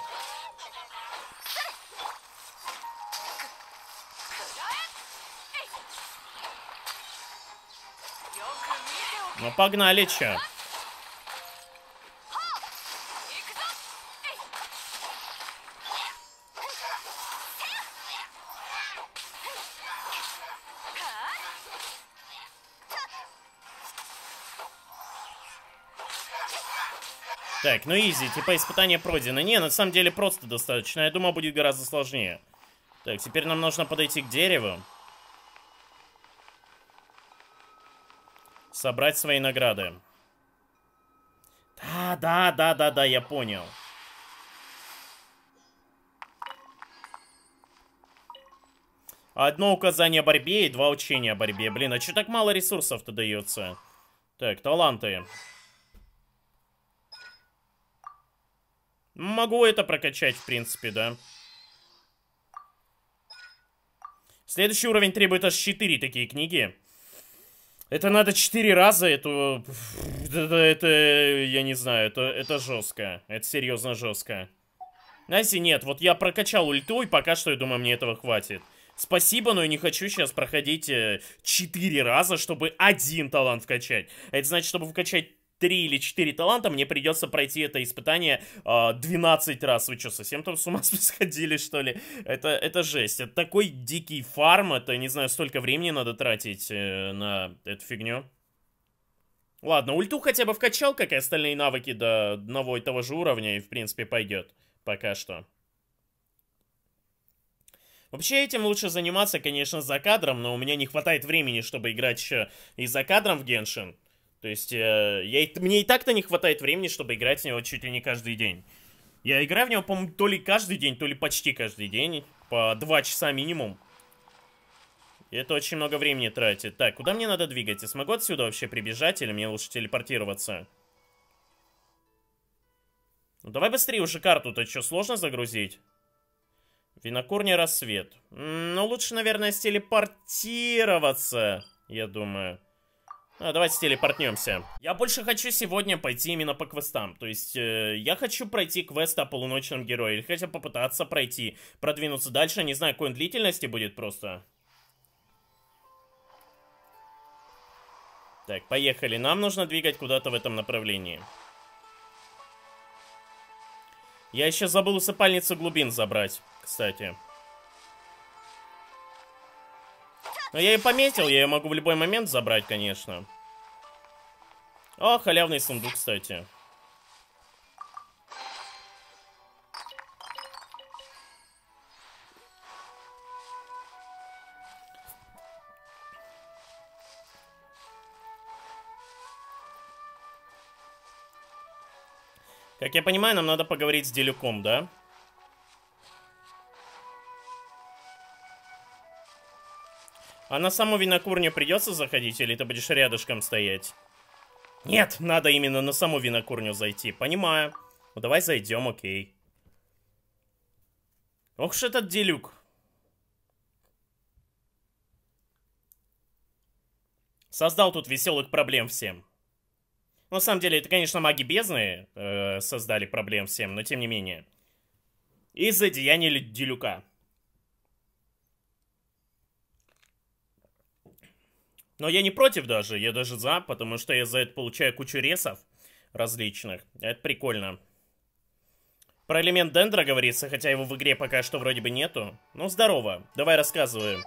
Ну, погнали, чё. Так, ну изи, типа испытание пройдено. Не, на самом деле просто достаточно. Я думал, будет гораздо сложнее. Так, теперь нам нужно подойти к дереву. Собрать свои награды. Да, да, да, да, да, я понял. Одно указание о борьбе и два учения о борьбе. Блин, а что так мало ресурсов-то дается? Так, таланты. Могу это прокачать, в принципе, да. Следующий уровень требует аж 4 такие книги. Это надо 4 раза, это, это... Это, я не знаю, это, это жестко. Это серьезно жестко. Знаете, нет, вот я прокачал ульту, и пока что, я думаю, мне этого хватит. Спасибо, но я не хочу сейчас проходить э, 4 раза, чтобы один талант вкачать. Это значит, чтобы вкачать 3 или 4 таланта, мне придется пройти это испытание э, 12 раз. Вы что, совсем там с ума [LAUGHS] сходили, что ли? Это, это жесть. Это такой дикий фарм, это, не знаю, столько времени надо тратить э, на эту фигню. Ладно, ульту хотя бы вкачал, как и остальные навыки до одного и того же уровня, и, в принципе, пойдет. Пока что. Вообще этим лучше заниматься, конечно, за кадром, но у меня не хватает времени, чтобы играть еще и за кадром в Геншин. То есть, э, я, мне и так-то не хватает времени, чтобы играть в него чуть ли не каждый день. Я играю в него, по-моему, то ли каждый день, то ли почти каждый день. По два часа минимум. И это очень много времени тратит. Так, куда мне надо двигать? Я смогу отсюда вообще прибежать, или мне лучше телепортироваться? Ну давай быстрее уже карту-то, что, сложно загрузить? Винокурня рассвет. Ну, лучше, наверное, стелепортироваться, я думаю. А, давайте телепортнемся. Я больше хочу сегодня пойти именно по квестам. То есть, э, я хочу пройти квест о полуночном герое. Или хотя попытаться пройти, продвинуться дальше. Не знаю, какой он длительности будет просто. Так, поехали. Нам нужно двигать куда-то в этом направлении. Я еще забыл усыпальницу глубин забрать, кстати. Но я ее пометил, я ее могу в любой момент забрать, конечно. О, халявный сундук, кстати. Как я понимаю, нам надо поговорить с Делюком, да? А на саму винокурню придется заходить, или ты будешь рядышком стоять? Нет, надо именно на саму винокурню зайти, понимаю. Ну давай зайдем, окей. Ох уж этот делюк. Создал тут веселых проблем всем. На самом деле, это, конечно, маги бездны э, создали проблем всем, но тем не менее. Из-за деяния Делюка. Но я не против даже, я даже за, потому что я за это получаю кучу ресов различных. Это прикольно. Про элемент Дендра говорится, хотя его в игре пока что вроде бы нету. Ну, здорово. Давай рассказывай.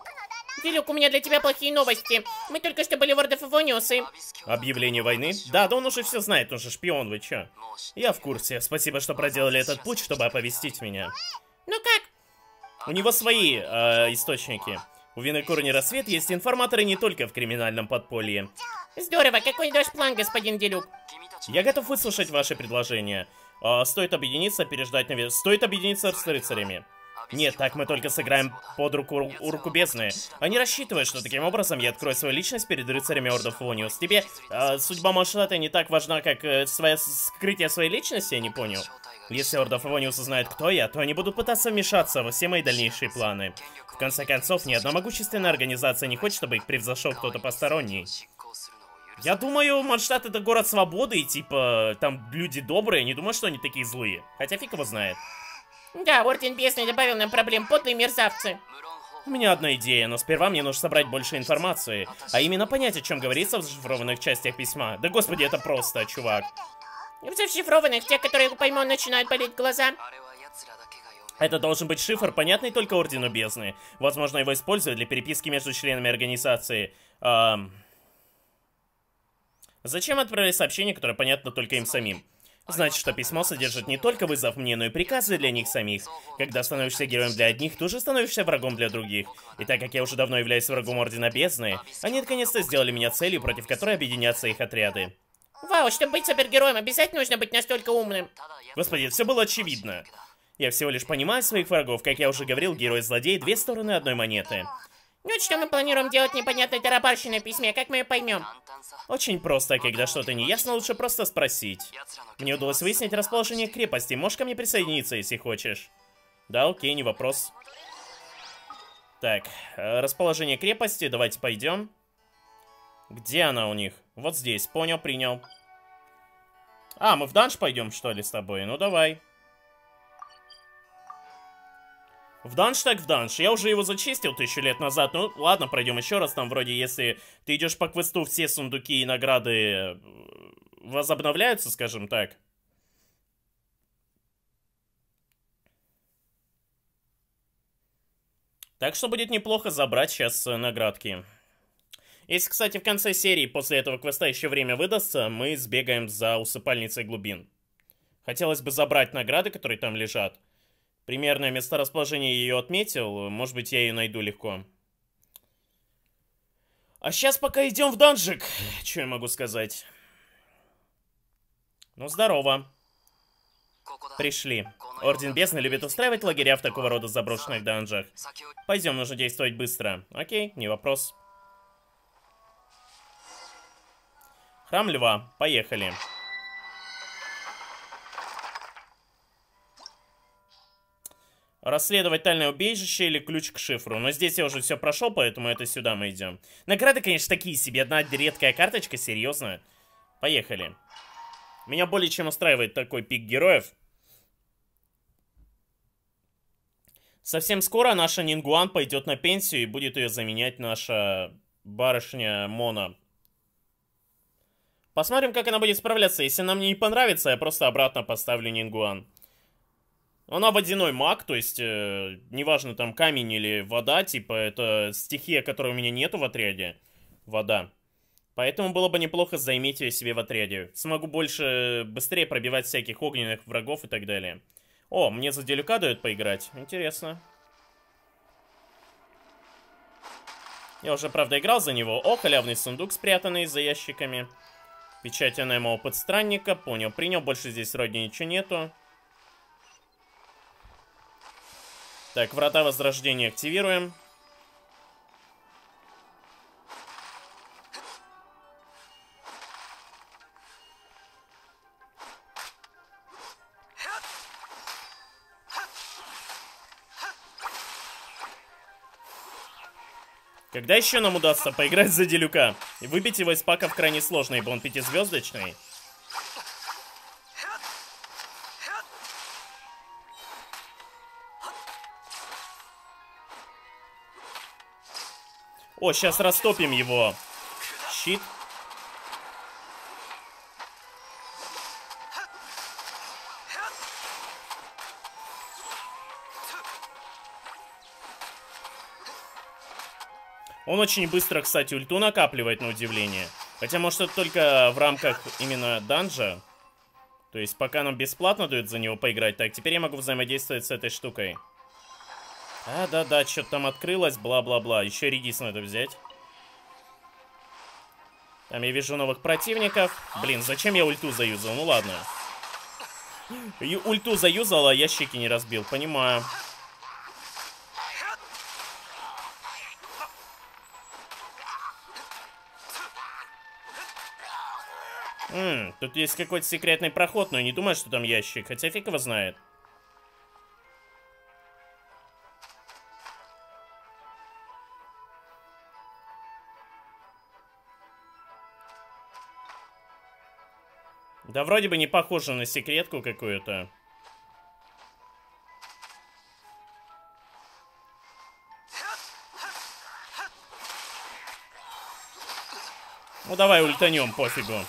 Делюк, у меня для тебя плохие новости. Мы только что были в Ордов Ивониусы. Объявление войны? Да, да он уже все знает, он же шпион, вы чё? Я в курсе. Спасибо, что проделали этот путь, чтобы оповестить меня. Ну как? У него свои э, источники. У Винокурни Рассвет есть информаторы не только в криминальном подполье. Здорово, какой ваш план, господин Делюк? Я готов выслушать ваши предложения. А, стоит объединиться, переждать навес. Стоит объединиться с рыцарями. Нет, так мы только сыграем под руку у руку бездны. Они рассчитывают, что таким образом я открою свою личность перед рыцарями Ордов Вониус. Тебе э, судьба Машата не так важна, как э, свое скрытие своей личности, я не понял. Если Ордов Вониус узнает, кто я, то они будут пытаться вмешаться во все мои дальнейшие планы. В конце концов, ни одна могущественная организация не хочет, чтобы их превзошел кто-то посторонний. Я думаю, Манштадт это город свободы, и типа, там люди добрые, не думаю, что они такие злые. Хотя фиг его знает. Да, Орден Бесный добавил нам проблем, подлые мерзавцы. У меня одна идея, но сперва мне нужно собрать больше информации. А именно понять, о чем говорится в зашифрованных частях письма. Да господи, это просто, чувак. В зашифрованных, те, которые пойму, начинают болеть глаза. Это должен быть шифр, понятный только Ордену Бездны. Возможно, его используют для переписки между членами организации. Эм... Зачем отправлять сообщение, которое понятно только им самим? Значит, что письмо содержит не только вызов мне, но и приказы для них самих. Когда становишься героем для одних, ты уже становишься врагом для других. И так как я уже давно являюсь врагом Ордена Бездны, они наконец-то сделали меня целью, против которой объединятся их отряды. Вау, чтобы быть супергероем, обязательно нужно быть настолько умным. Господи, все было очевидно. Я всего лишь понимаю своих врагов, как я уже говорил, герой-злодей, две стороны одной монеты. Ну что мы планируем делать непонятной тарабарщиной в письме, как мы ее поймем? Очень просто, когда что-то не ясно, лучше просто спросить. Мне удалось выяснить расположение крепости, можешь ко мне присоединиться, если хочешь. Да, окей, не вопрос. Так, э, расположение крепости, давайте пойдем. Где она у них? Вот здесь, понял, принял. А, мы в данж пойдем, что ли, с тобой? Ну, давай. В данж так в данж. Я уже его зачистил тысячу лет назад. Ну, ладно, пройдем еще раз. Там вроде, если ты идешь по квесту, все сундуки и награды э, возобновляются, скажем так. Так что будет неплохо забрать сейчас э, наградки. Если, кстати, в конце серии после этого квеста еще время выдастся, мы сбегаем за усыпальницей глубин. Хотелось бы забрать награды, которые там лежат. Примерное месторасположение ее отметил, может быть, я ее найду легко. А сейчас пока идем в данжик. Что я могу сказать? Ну, здорово. Пришли. Орден Бесны любит устраивать лагеря в такого рода заброшенных данжах. Пойдем, нужно действовать быстро. Окей, не вопрос. Храм Льва. Поехали. Расследовать тайное убежище или ключ к шифру. Но здесь я уже все прошел, поэтому это сюда мы идем. Награды, конечно, такие себе. Одна редкая карточка, серьезно. Поехали. Меня более чем устраивает такой пик героев. Совсем скоро наша Нингуан пойдет на пенсию и будет ее заменять наша барышня Мона. Посмотрим, как она будет справляться. Если нам не понравится, я просто обратно поставлю Нингуан. Она водяной маг, то есть, э, неважно, там камень или вода, типа, это стихия, которой у меня нету в отряде. Вода. Поэтому было бы неплохо зaiметь ее себе в отряде. Смогу больше, быстрее пробивать всяких огненных врагов и так далее. О, мне за делюка дают поиграть. Интересно. Я уже, правда, играл за него. О, халявный сундук, спрятанный за ящиками. Печать НМО под странника. Понял, принял. Больше здесь вроде ничего нету. Так, врата возрождения активируем. Когда еще нам удастся поиграть за Делюка? И выбить его из паков крайне сложно, ибо он пятизвездочный. О, сейчас растопим его. Щит. Он очень быстро, кстати, ульту накапливает, на удивление. Хотя, может, это только в рамках именно данжа. То есть, пока нам бесплатно дают за него поиграть. Так, теперь я могу взаимодействовать с этой штукой. А, да-да, что-то там открылось, бла-бла-бла. Еще редис надо взять. Там я вижу новых противников. Блин, зачем я ульту заюзал? Ну ладно. И ульту заюзал, а ящики не разбил. Понимаю. Ммм, тут есть какой-то секретный проход, но я не думаю, что там ящик. Хотя фиг его знает. Да вроде бы не похоже на секретку какую-то. Ну давай ультанем, пофигу.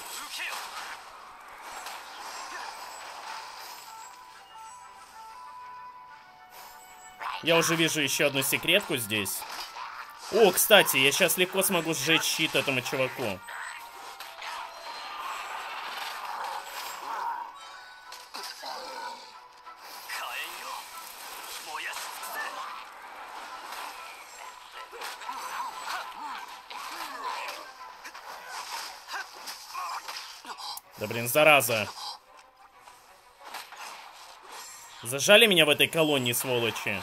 Я уже вижу еще одну секретку здесь. О, кстати, я сейчас легко смогу сжечь щит этому чуваку. Да блин, зараза. Зажали меня в этой колонии, сволочи.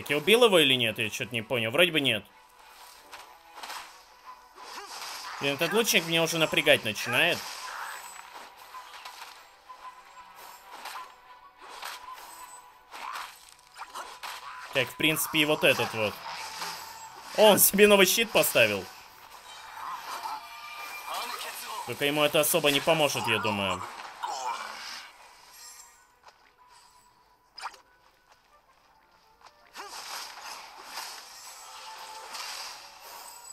Так, я убил его или нет? Я что-то не понял. Вроде бы нет. Блин, этот лучник меня уже напрягать начинает. Так, в принципе, и вот этот вот. О, он себе новый щит поставил. Только ему это особо не поможет, я думаю.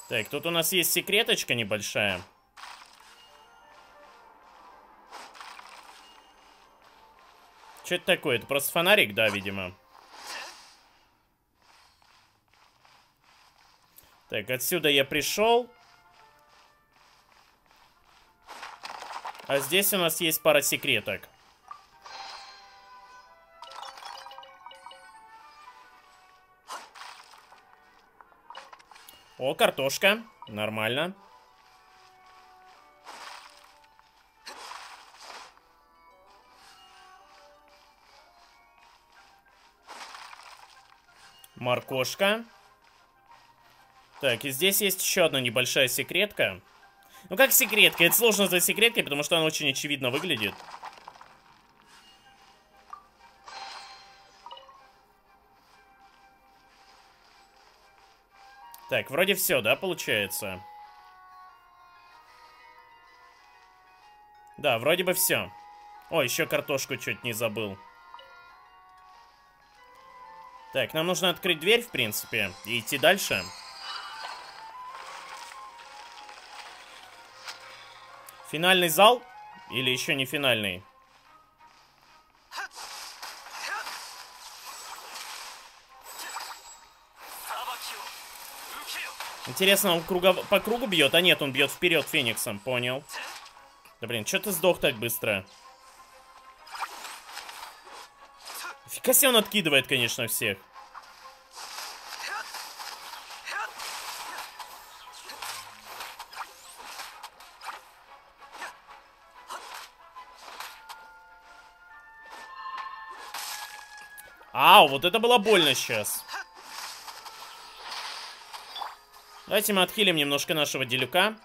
Так, тут у нас есть секреточка небольшая. Что это такое? Это просто фонарик, да, видимо. Так, отсюда я пришел. А здесь у нас есть пара секреток. О, картошка. Нормально. Моркошка. Так, и здесь есть еще одна небольшая секретка. Ну как секретка? Это сложно назвать секреткой, потому что она очень очевидно выглядит. Так, вроде все, да, получается? Да, вроде бы все. О, еще картошку чуть не забыл. Так, нам нужно открыть дверь, в принципе, и идти дальше. Финальный зал? Или еще не финальный? Интересно, он круго... по кругу бьет? А нет, он бьет вперед Фениксом, понял. Да блин, что ты сдох так быстро? Фига себе он откидывает, конечно, всех. Ау, вот это было больно сейчас. Давайте мы отхилим немножко нашего делюка.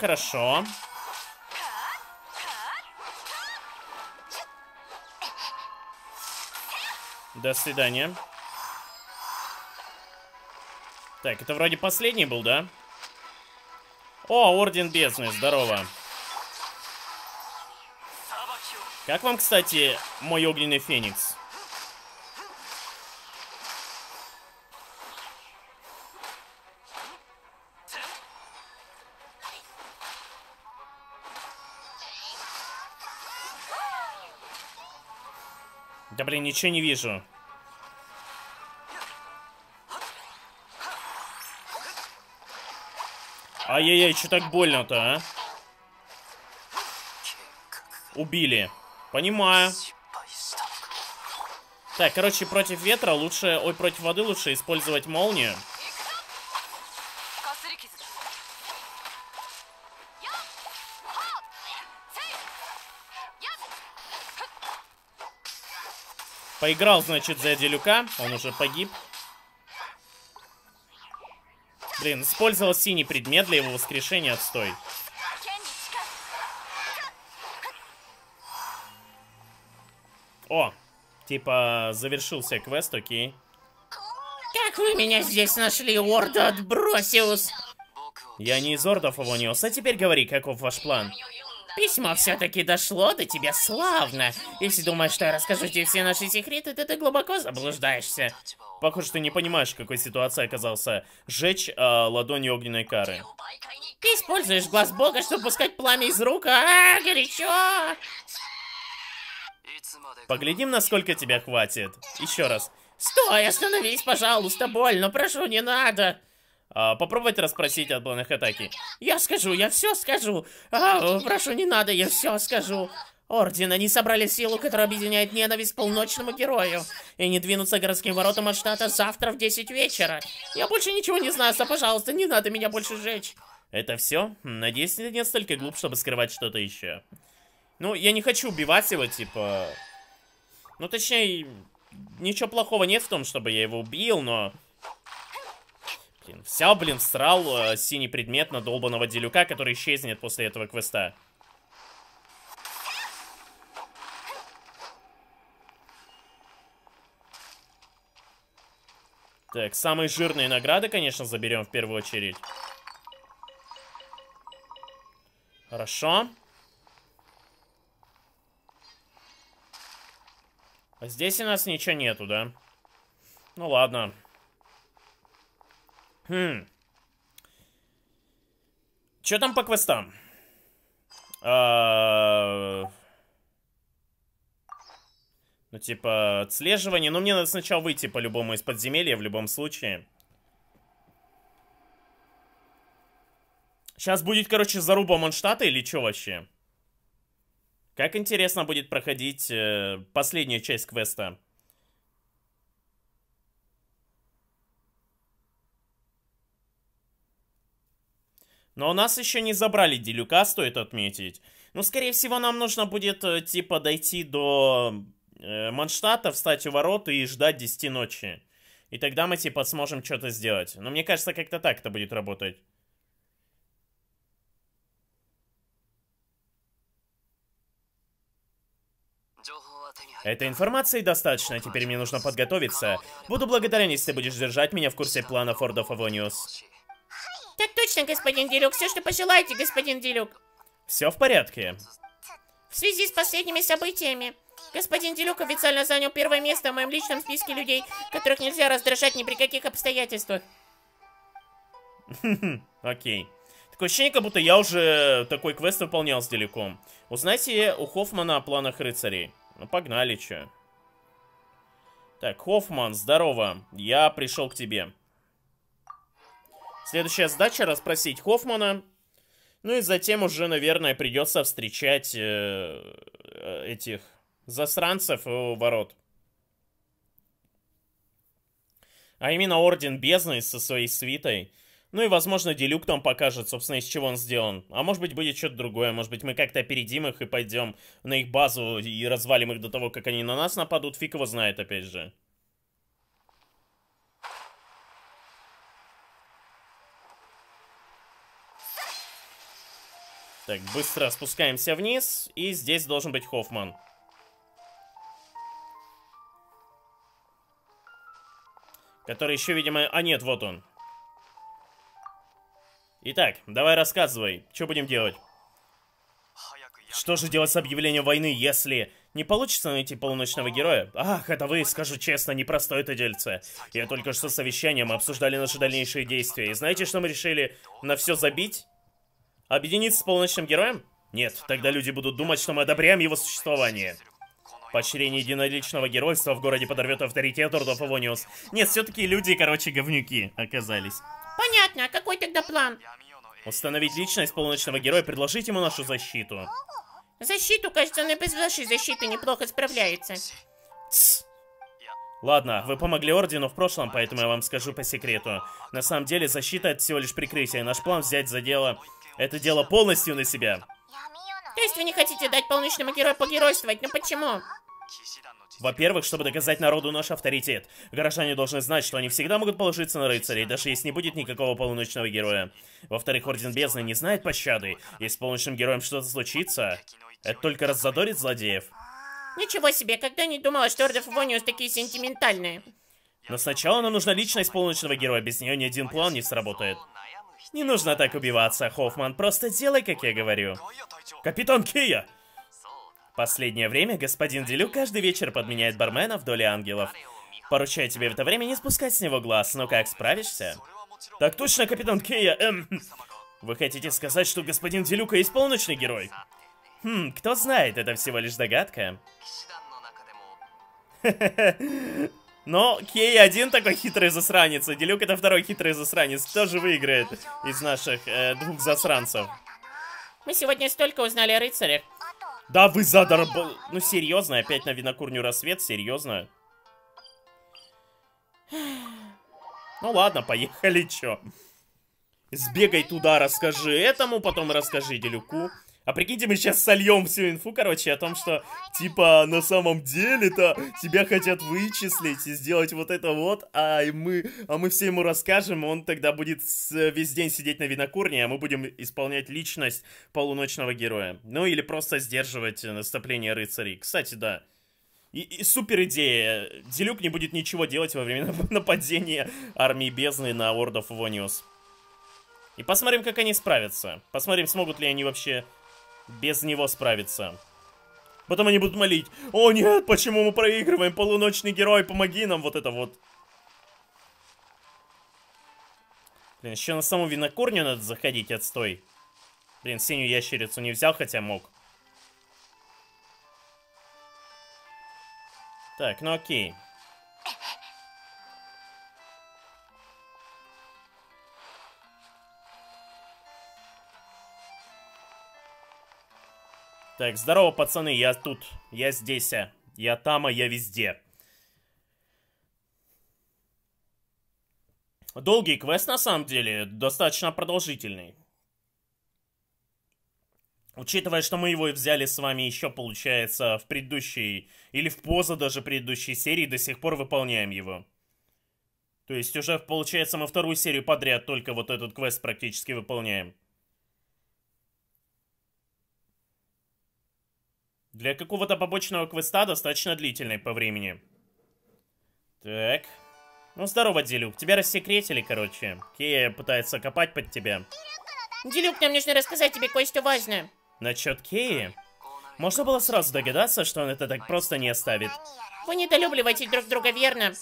Хорошо. До свидания. Так, это вроде последний был, да? О, Орден Бездны, здорово. Как вам, кстати, мой огненный феникс? Блин, ничего не вижу. Ай-яй-яй, что так больно-то, а? Убили. Понимаю. Так, короче, против ветра лучше... Ой, против воды лучше использовать молнию. Поиграл, значит, за Делюка. Он уже погиб. Блин, использовал синий предмет для его воскрешения. Отстой. О, типа завершился квест, окей. Как вы меня здесь нашли, Орда Отбросиус? Я не из Ордов Авониус, а теперь говори, каков ваш план? Письмо все-таки дошло до тебя славно. Если думаешь, что я расскажу тебе все наши секреты, то ты глубоко заблуждаешься. Похоже, ты не понимаешь, в какой ситуации оказался. Жечь а, ладонью огненной кары. Ты используешь глаз бога, чтобы пускать пламя из рук, а, горячо! Поглядим, насколько тебя хватит. Еще раз. Стой, остановись, пожалуйста, больно, прошу, не надо. А, попробуйте расспросить о планах атаки. Я скажу, я все скажу. А, прошу, не надо, я все скажу. Орден, они собрали силу, которая объединяет ненависть полночному герою. И не двинутся к городским воротам от штата завтра в 10 вечера. Я больше ничего не знаю, so, пожалуйста, не надо меня больше жечь. Это все? Надеюсь, ты не столько глуп, чтобы скрывать что-то еще. Ну, я не хочу убивать его, типа... Ну, точнее, ничего плохого нет в том, чтобы я его убил, но... Блин, все, блин, всрал э, синий предмет на долбанного делюка, который исчезнет после этого квеста. Так, самые жирные награды, конечно, заберем в первую очередь. Хорошо. А здесь у нас ничего нету, да? Ну ладно. Хм. Чё там по квестам? А, Ну, типа, отслеживание. Но мне надо сначала выйти по-любому из подземелья, в любом случае. Сейчас будет, короче, заруба Монштата или что вообще? Как интересно будет проходить э, последняя часть квеста. Но нас еще не забрали Делюка, стоит отметить. Ну, скорее всего, нам нужно будет, э, типа, дойти до э, Манштата, встать у ворот и ждать 10 ночи. И тогда мы, типа, сможем что-то сделать. Но мне кажется, как-то так это будет работать. Этой информации достаточно, теперь мне нужно подготовиться. Буду благодарен, если ты будешь держать меня в курсе плана Фордов Авониус. Так точно, господин Делюк, все, что пожелаете, господин Делюк. Все в порядке. В связи с последними событиями, господин Делюк официально занял первое место в моем личном списке людей, которых нельзя раздражать ни при каких обстоятельствах. [LAUGHS] Окей. Такое ощущение, как будто я уже такой квест выполнял с Деликом. Узнайте у Хоффмана о планах рыцарей. Ну, погнали, чё. Так, Хоффман, здорово. Я пришел к тебе. Следующая задача расспросить Хоффмана Ну и затем уже, наверное, придется встречать э, э, этих засранцев у ворот. А именно Орден Бездны со своей свитой. Ну и, возможно, Делюк там покажет, собственно, из чего он сделан. А может быть, будет что-то другое. Может быть, мы как-то опередим их и пойдем на их базу и развалим их до того, как они на нас нападут. Фиг его знает, опять же. Так, быстро спускаемся вниз. И здесь должен быть Хоффман. Который еще, видимо... А нет, вот он. Итак, давай рассказывай, что будем делать? Что же делать с объявлением войны, если не получится найти полуночного героя? Ах, это вы, скажу честно, непростое это дельце. Я только что с совещанием обсуждали наши дальнейшие действия. И знаете, что мы решили на все забить? Объединиться с полуночным героем? Нет, тогда люди будут думать, что мы одобряем его существование. Поощрение единоличного геройства в городе подорвет авторитет Ордов Авониус. Нет, все-таки люди, короче, говнюки оказались. Понятно, а какой тогда план? Установить личность полуночного героя, предложить ему нашу защиту. Защиту, кажется, он и без вашей защиты неплохо справляется. Тсс. Ладно, вы помогли Ордену в прошлом, поэтому я вам скажу по секрету. На самом деле, защита — это всего лишь прикрытие. Наш план взять за дело... Это дело полностью на себя. То есть вы не хотите дать полночному герою погеройствовать? Ну почему? Во-первых, чтобы доказать народу наш авторитет. Горожане должны знать, что они всегда могут положиться на рыцарей, даже если не будет никакого полуночного героя. Во-вторых, Орден Бездны не знает пощады. Если с полуночным героем что-то случится, это только раззадорит злодеев. Ничего себе, когда не думала, что Ордов Вониус такие сентиментальные. Но сначала нам нужна личность полуночного героя, без нее ни один план не сработает. Не нужно так убиваться, Хоффман, просто делай, как я говорю. Капитан Кия! Последнее время господин Делю каждый вечер подменяет бармена в доле ангелов. Поручаю тебе в это время не спускать с него глаз, но как, справишься? Так точно, капитан Кея, эм... Вы хотите сказать, что господин Делюка есть полночный герой? Хм, кто знает, это всего лишь догадка. [LAUGHS] [LAUGHS] Но Кей один такой хитрый засранец, а Делюк это второй хитрый засранец. Кто же выиграет из наших э, двух засранцев? Мы сегодня столько узнали о рыцарях. Да вы задар... Ну, серьезно, опять на винокурню рассвет, серьезно. Ну ладно, поехали, чё. Сбегай туда, расскажи этому, потом расскажи Делюку. А прикиньте, мы сейчас сольем всю инфу, короче, о том, что, типа, на самом деле-то тебя хотят вычислить и сделать вот это вот, а мы, а мы все ему расскажем, он тогда будет весь день сидеть на винокурне, а мы будем исполнять личность полуночного героя. Ну, или просто сдерживать наступление рыцарей. Кстати, да. И, и супер идея. Делюк не будет ничего делать во время [LAUGHS] нападения армии бездны на Ордов Вониус. И посмотрим, как они справятся. Посмотрим, смогут ли они вообще без него справиться. Потом они будут молить. О нет, почему мы проигрываем? Полуночный герой, помоги нам, вот это вот. Блин, еще на саму винокурню надо заходить, отстой. Блин, синюю ящерицу не взял, хотя мог. Так, ну окей. Так, здорово, пацаны, я тут, я здесь, а. я там, а я везде. Долгий квест, на самом деле, достаточно продолжительный. Учитывая, что мы его взяли с вами еще, получается, в предыдущей, или в поза даже предыдущей серии, до сих пор выполняем его. То есть уже, получается, мы вторую серию подряд только вот этот квест практически выполняем. Для какого-то побочного квеста достаточно длительный по времени. Так. Ну, здорово, Делюк. Тебя рассекретили, короче. Кея пытается копать под тебя. Делюк, нам нужно рассказать тебе кое-что важное. Насчет Кеи? Можно было сразу догадаться, что он это так просто не оставит. Вы недолюбливаете друг друга, верно?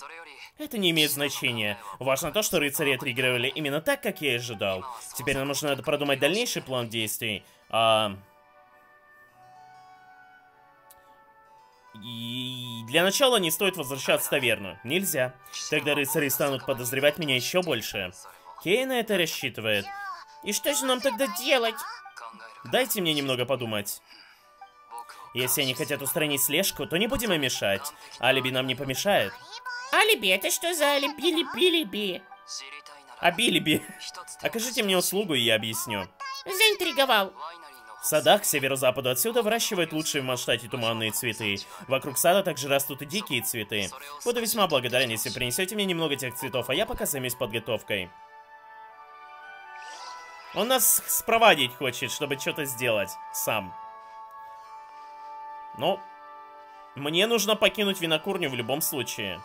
Это не имеет значения. Важно то, что рыцари отреагировали именно так, как я и ожидал. Теперь нам нужно продумать дальнейший план действий. А, И для начала не стоит возвращаться в таверну. Нельзя. Тогда рыцари станут подозревать меня еще больше. Кей на это рассчитывает. И что же нам тогда делать? Дайте мне немного подумать. Если они хотят устранить слежку, то не будем им мешать. Алиби нам не помешает. Алиби, это что за алиби-либи-либи? А Билиби, окажите мне услугу, и я объясню. Заинтриговал. В садах к северо-западу отсюда выращивают лучшие в Манштате туманные цветы. Вокруг сада также растут и дикие цветы. Буду весьма благодарен, если принесете мне немного тех цветов, а я пока займусь подготовкой. Он нас спровадить хочет, чтобы что-то сделать сам. Ну, мне нужно покинуть винокурню в любом случае.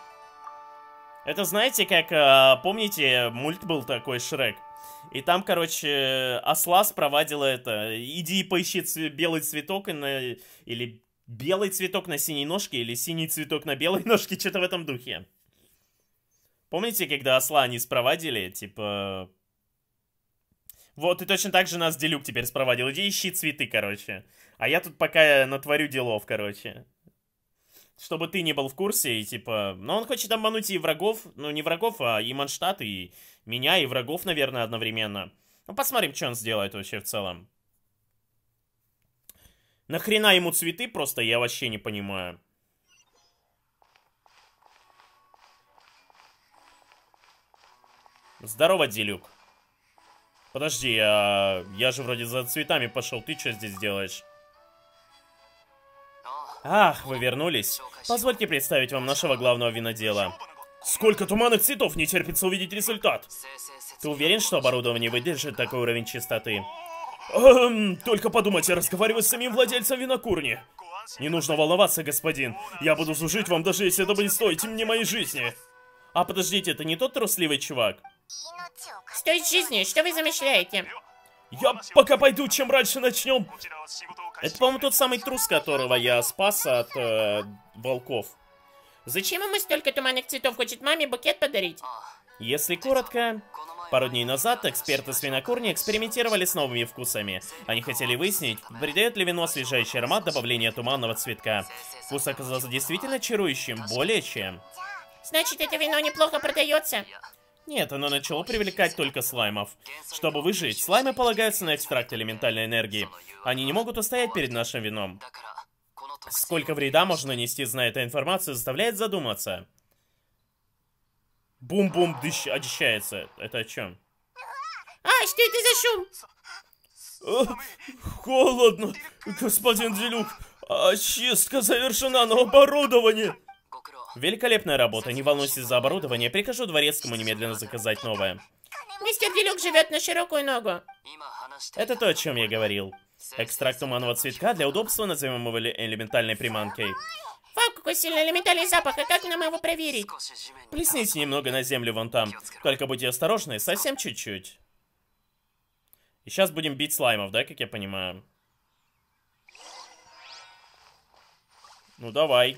Это знаете, как, а, помните, мульт был такой, Шрек? И там, короче, осла спровадила это. Иди и поищи цве- белый цветок и на... или белый цветок на синей ножке, или синий цветок на белой [LAUGHS] ножке, что-то в этом духе. Помните, когда осла они спровадили, типа... Вот, и точно так же нас Делюк теперь спровадил. Иди ищи цветы, короче. А я тут пока натворю делов, короче. Чтобы ты не был в курсе, и типа... Но он хочет обмануть и врагов, ну не врагов, а и Манштадт, и меня, и врагов, наверное, одновременно. Ну посмотрим, что он сделает вообще в целом. Нахрена ему цветы просто, я вообще не понимаю. Здорово, Делюк. Подожди, а я же вроде за цветами пошел. Ты что здесь делаешь? Ах, вы вернулись. Позвольте представить вам нашего главного винодела. Сколько туманных цветов не терпится увидеть результат! Ты уверен, что оборудование выдержит такой уровень чистоты? Эм, только подумайте, разговариваю с самим владельцем винокурни. Не нужно волноваться, господин. Я буду служить вам, даже если это будет стоить мне моей жизни. А подождите, это не тот трусливый чувак? Стоит жизни, что вы замышляете? Я пока пойду, чем раньше начнем. Это, по-моему, тот самый трус, которого я спас от э, волков. Зачем ему столько туманных цветов? Хочет маме букет подарить? Если коротко, пару дней назад эксперты с винокурни экспериментировали с новыми вкусами. Они хотели выяснить, придает ли вино освежающий аромат добавления туманного цветка. Вкус оказался действительно чарующим, более чем. Значит, это вино неплохо продается. Нет, оно начало привлекать только слаймов. Чтобы выжить, слаймы полагаются на экстракт элементальной энергии. Они не могут устоять перед нашим вином. Сколько вреда можно нанести, зная эту информацию, заставляет задуматься. Бум-бум дыщ очищается. Это о чем? А, что это за шум? холодно, господин Делюк. Очистка завершена на оборудовании. Великолепная работа. Не волнуйтесь за оборудование. Прикажу дворецкому немедленно заказать новое. Мистер Делюк живет на широкую ногу. Это то, о чем я говорил. Экстракт туманного цветка для удобства назовем его эле- элементальной приманкой. Вау, какой сильный элементальный запах, а как нам его проверить? Плесните немного на землю вон там. Только будьте осторожны, совсем чуть-чуть. И сейчас будем бить слаймов, да, как я понимаю? Ну давай.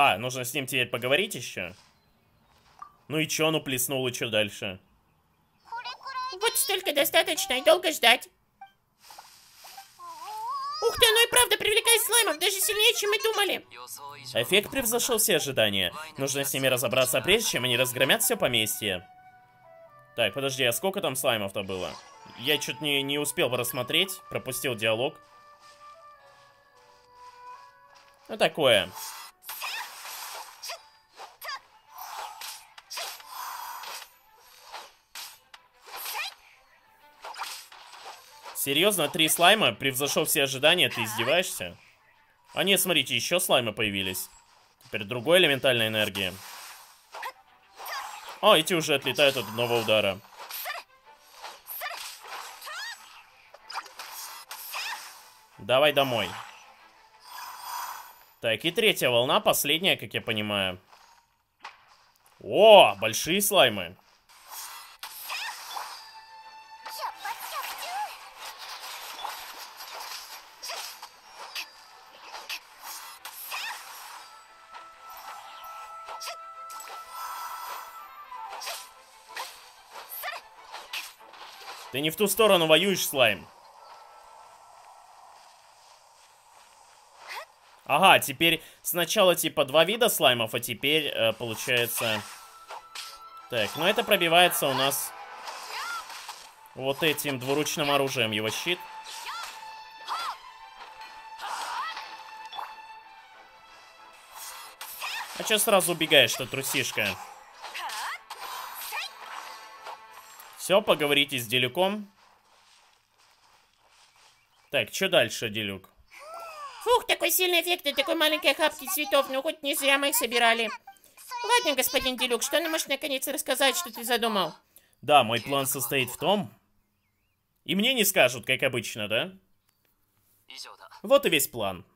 А, нужно с ним теперь поговорить еще? Ну и чё, ну плеснул, и чё дальше? Вот столько достаточно, и долго ждать. Ух ты, оно и правда привлекает слаймов, даже сильнее, чем мы думали. Эффект превзошел все ожидания. Нужно с ними разобраться, прежде чем они разгромят все поместье. Так, подожди, а сколько там слаймов-то было? Я чуть не, не успел рассмотреть, пропустил диалог. Ну такое. Серьезно, три слайма превзошел все ожидания, ты издеваешься? А нет, смотрите, еще слаймы появились. Теперь другой элементальной энергии. О, эти уже отлетают от одного удара. Давай домой. Так, и третья волна, последняя, как я понимаю. О, большие слаймы. Ты не в ту сторону воюешь, слайм. Ага, теперь сначала типа два вида слаймов, а теперь э, получается... Так, ну это пробивается у нас вот этим двуручным оружием его щит. А чё сразу убегаешь-то, трусишка? Все, поговорите с Делюком. Так, что дальше, Делюк? Фух, такой сильный эффект и такой маленькой хапки цветов, ну хоть не зря мы их собирали. Ладно, господин Делюк, что ты можешь наконец рассказать, что ты задумал? Да, мой план состоит в том... И мне не скажут, как обычно, да? Вот и весь план.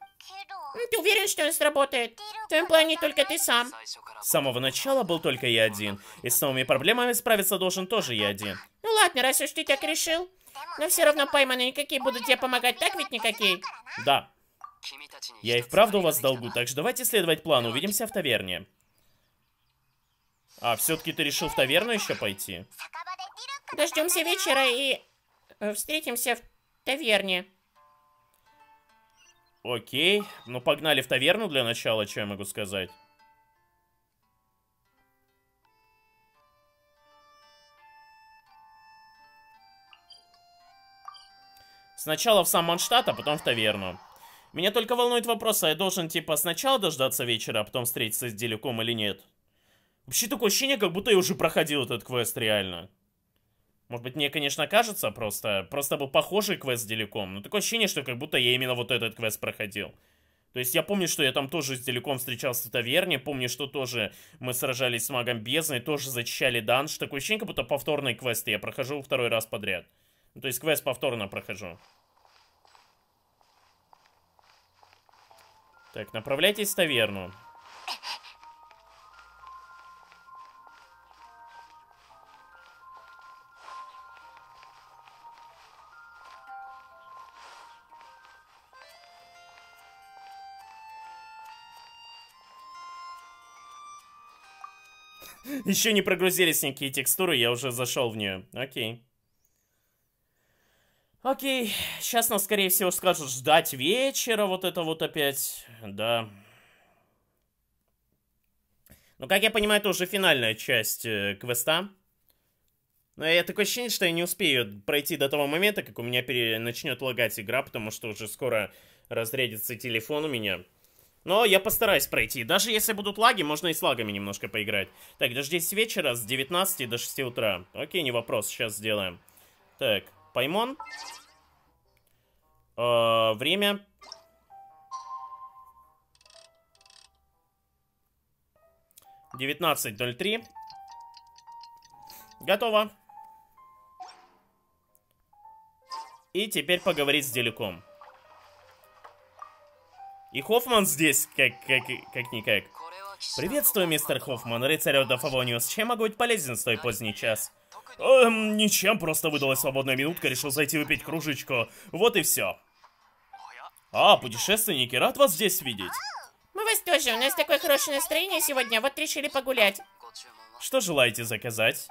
Ты уверен, что он сработает? В твоем плане только ты сам. С самого начала был только я один. И с новыми проблемами справиться должен тоже я один. Ну ладно, раз уж ты так решил. Но все равно пойманы никакие будут тебе помогать, так ведь никакие? Да. Я и вправду у вас долгу, так что давайте следовать плану. Увидимся в таверне. А, все-таки ты решил в таверну еще пойти? Дождемся вечера и э, встретимся в таверне. Окей. Ну, погнали в таверну для начала, что я могу сказать. Сначала в сам Манштадт, а потом в таверну. Меня только волнует вопрос, а я должен, типа, сначала дождаться вечера, а потом встретиться с Делюком или нет? Вообще такое ощущение, как будто я уже проходил этот квест реально. Может быть, мне, конечно, кажется, просто, просто был похожий квест с Делюком, но такое ощущение, что как будто я именно вот этот квест проходил. То есть я помню, что я там тоже с Делюком встречался в таверне, помню, что тоже мы сражались с магом бездны, тоже зачищали данж. Такое ощущение, как будто повторный квест я прохожу второй раз подряд. Ну, то есть квест повторно прохожу. Так, направляйтесь в таверну. Еще не прогрузились никакие текстуры, я уже зашел в нее. Окей. Окей, сейчас нас, скорее всего, скажут ждать вечера, вот это вот опять, да. Ну, как я понимаю, это уже финальная часть э, квеста. Но я такое ощущение, что я не успею пройти до того момента, как у меня начнет лагать игра, потому что уже скоро разрядится телефон у меня. Но я постараюсь пройти. Даже если будут лаги, можно и с лагами немножко поиграть. Так, дождись вечера с 19 до 6 утра. Окей, не вопрос, сейчас сделаем. Так, Паймон. Э, время. Девятнадцать ноль три. Готово. И теперь поговорить с Делюком. И Хоффман здесь, как, как, как-никак. Приветствую, мистер Хоффман, рыцарь Ордов Авониус. Чем могу быть полезен в столь поздний час? Эм, ничем, просто выдалась свободная минутка, решил зайти выпить кружечку. Вот и все. А, путешественники, рад вас здесь видеть. Мы вас тоже, у нас такое хорошее настроение сегодня, вот решили погулять. Что желаете заказать?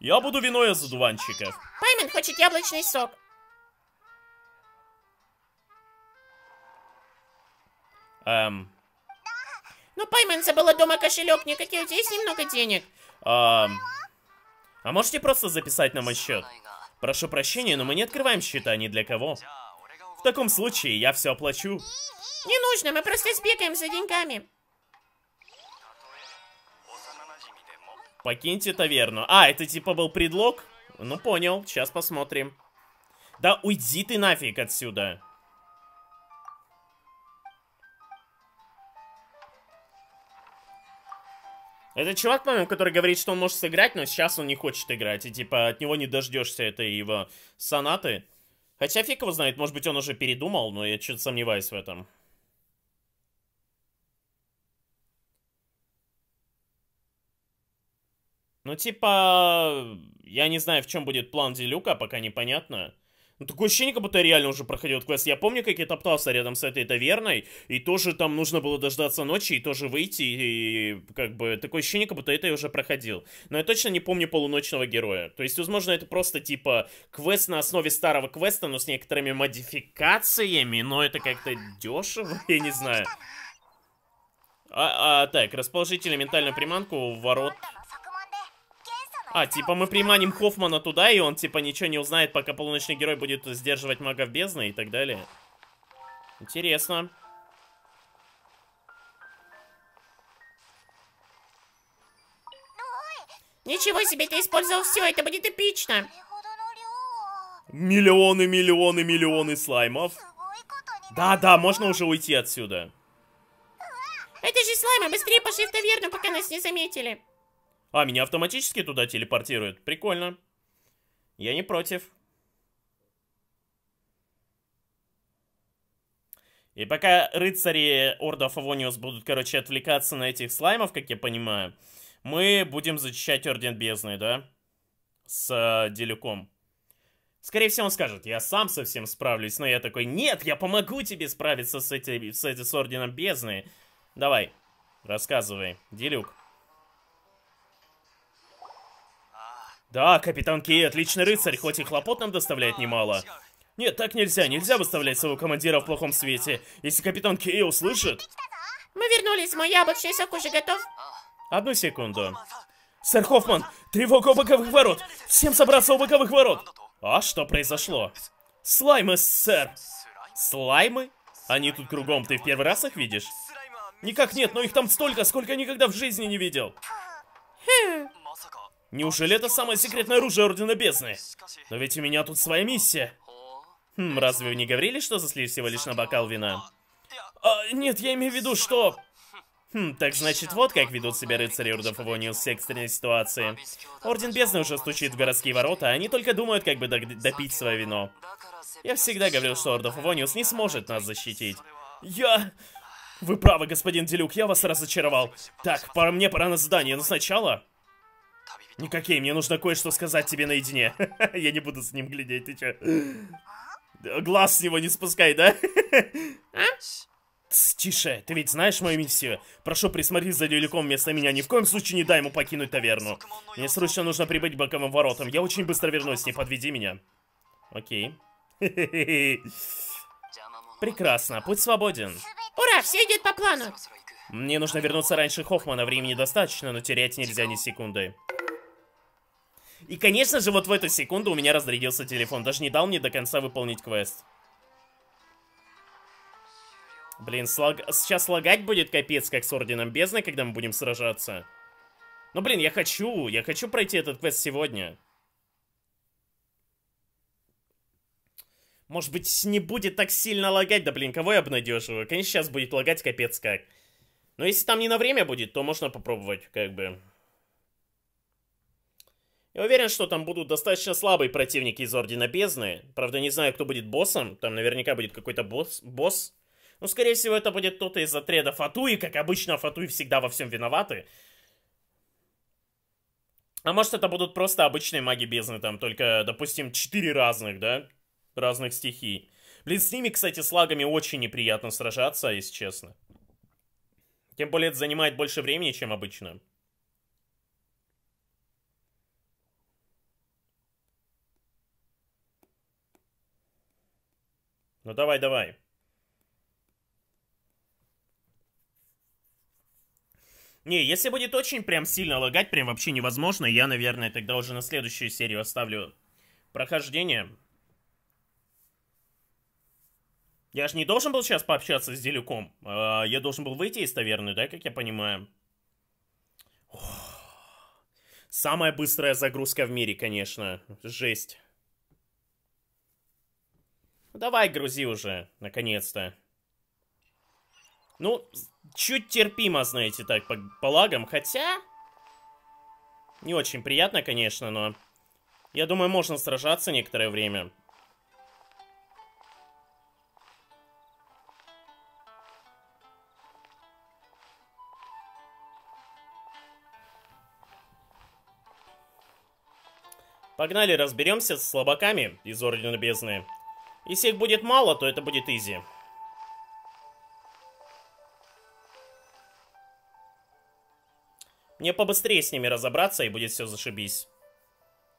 Я буду вино из одуванчиков. Пайман хочет яблочный сок. Эм, Но Пайман забыла дома кошелек, никакие у тебя есть немного денег. эм... А можете просто записать на мой счет? Прошу прощения, но мы не открываем счета ни для кого. В таком случае я все оплачу. Не нужно, мы просто сбегаем за деньгами. Покиньте таверну. А, это типа был предлог? Ну, понял. Сейчас посмотрим. Да уйди ты нафиг отсюда. Это чувак, по-моему, который говорит, что он может сыграть, но сейчас он не хочет играть. И типа от него не дождешься этой его сонаты. Хотя фиг его знает, может быть он уже передумал, но я что-то сомневаюсь в этом. Ну, типа, я не знаю, в чем будет план Делюка, пока непонятно. Ну, такое ощущение, как будто реально уже проходил квест. Я помню, как я топтался рядом с этой таверной, и тоже там нужно было дождаться ночи, и тоже выйти, и, и как бы такое ощущение, как будто это я уже проходил. Но я точно не помню полуночного героя. То есть, возможно, это просто типа квест на основе старого квеста, но с некоторыми модификациями, но это как-то дешево, [LAUGHS] я не знаю. А, а, так, расположите элементальную приманку в ворот а, типа мы приманим Хоффмана туда, и он типа ничего не узнает, пока полуночный герой будет сдерживать магов бездны и так далее. Интересно. Ничего себе, ты использовал все, это будет эпично. Миллионы, миллионы, миллионы слаймов. Да-да, можно уже уйти отсюда. Это же слаймы, быстрее пошли в таверну, пока нас не заметили. А, меня автоматически туда телепортируют. Прикольно. Я не против. И пока рыцари Орда Фавониус будут, короче, отвлекаться на этих слаймов, как я понимаю, мы будем защищать Орден Бездны, да? С э, Делюком. Скорее всего, он скажет, я сам совсем справлюсь, но я такой, нет, я помогу тебе справиться с, эти, с, эти, с Орденом Бездны. Давай, рассказывай, Делюк. Да, капитан Кей отличный рыцарь, хоть и хлопот нам доставляет немало. Нет, так нельзя, нельзя выставлять своего командира в плохом свете. Если капитан Кей услышит... Мы вернулись, мой яблочный сок уже готов. Одну секунду. Сэр Хоффман, тревога у боковых ворот! Всем собраться у боковых ворот! А что произошло? Слаймы, сэр! Слаймы? Они тут кругом, ты в первый раз их видишь? Никак нет, но их там столько, сколько никогда в жизни не видел. Неужели это самое секретное оружие Ордена Бездны? Но ведь у меня тут своя миссия. Хм, разве вы не говорили, что засли всего лишь на бокал вина? А, нет, я имею в виду, что... Хм, так значит, вот как ведут себя рыцари Ордов Авониус в экстренной ситуации. Орден Бездны уже стучит в городские ворота, а они только думают, как бы допить свое вино. Я всегда говорил, что Ордов Авониус не сможет нас защитить. Я... Вы правы, господин Делюк, я вас разочаровал. Так, пора мне пора на задание, но сначала... Никакие, мне нужно кое-что сказать тебе наедине. [LAUGHS] Я не буду с ним глядеть, ты чё? Глаз с него не спускай, да? Тс, Тише, ты ведь знаешь мою миссию. Прошу присмотри за Делюком вместо меня. Ни в коем случае не дай ему покинуть таверну. Мне срочно нужно прибыть к боковым воротам. Я очень быстро вернусь, не подведи меня. Окей. [LAUGHS] Прекрасно, путь свободен. Ура, все идет по плану. Мне нужно вернуться раньше Хоффмана, времени достаточно, но терять нельзя ни секунды. И, конечно же, вот в эту секунду у меня разрядился телефон, даже не дал мне до конца выполнить квест. Блин, слаг... сейчас лагать будет капец, как с Орденом Бездны, когда мы будем сражаться. Ну, блин, я хочу, я хочу пройти этот квест сегодня. Может быть, не будет так сильно лагать, да блин, кого я обнадеживаю? Конечно, сейчас будет лагать капец как. Но если там не на время будет, то можно попробовать, как бы. Я уверен, что там будут достаточно слабые противники из Ордена Бездны. Правда, не знаю, кто будет боссом. Там наверняка будет какой-то босс. босс. Ну, скорее всего, это будет кто-то из отряда Фатуи. Как обычно, Фатуи всегда во всем виноваты. А может, это будут просто обычные маги бездны, там только, допустим, четыре разных, да? Разных стихий. Блин, с ними, кстати, с лагами очень неприятно сражаться, если честно. Тем более это занимает больше времени, чем обычно. Ну давай, давай. Не, если будет очень прям сильно лагать, прям вообще невозможно, я, наверное, тогда уже на следующую серию оставлю прохождение. Я же не должен был сейчас пообщаться с Делюком. А, я должен был выйти из таверны, да, как я понимаю? Ох. Самая быстрая загрузка в мире, конечно. Жесть. Ну, давай, грузи уже, наконец-то. Ну, чуть терпимо, знаете, так, по, по лагам, хотя... Не очень приятно, конечно, но... Я думаю, можно сражаться некоторое время. Погнали, разберемся с слабаками из Ордена Бездны. Если их будет мало, то это будет изи. Мне побыстрее с ними разобраться, и будет все зашибись.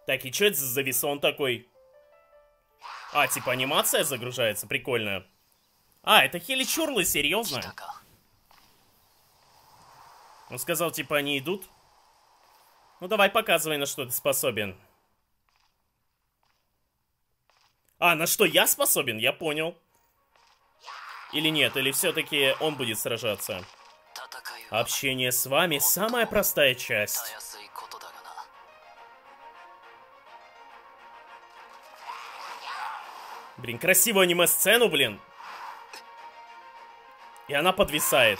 Так, и что это за зависон такой? А, типа анимация загружается, прикольно. А, это Хели Чурлы, серьезно? Он сказал, типа, они идут? Ну давай, показывай, на что ты способен. А, на что я способен? Я понял. Или нет, или все-таки он будет сражаться? Общение с вами самая простая часть. Блин, красивую аниме-сцену, блин. И она подвисает.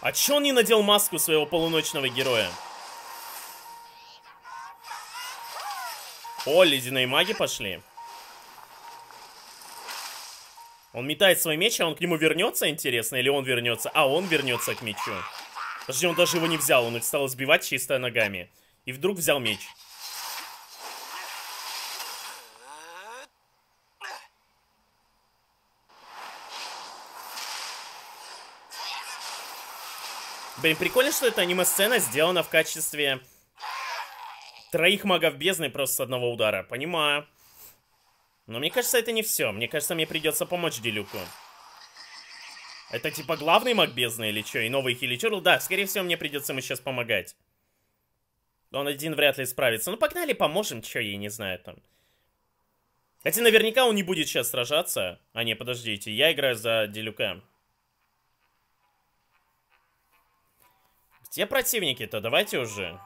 А чё он не надел маску своего полуночного героя? О, ледяные маги пошли. Он метает свой меч, а он к нему вернется, интересно? Или он вернется? А, он вернется к мечу. Подожди, он даже его не взял, он их стал сбивать чисто ногами. И вдруг взял меч. Блин, прикольно, что эта аниме-сцена сделана в качестве троих магов бездны просто с одного удара. Понимаю. Но мне кажется, это не все. Мне кажется, мне придется помочь Делюку. Это типа главный маг бездны или что? И новый Хиличурл? Да, скорее всего, мне придется ему сейчас помогать. Он один вряд ли справится. Ну, погнали, поможем, что я не знаю там. Хотя наверняка он не будет сейчас сражаться. А не, подождите, я играю за Делюка. Где противники-то? Давайте уже.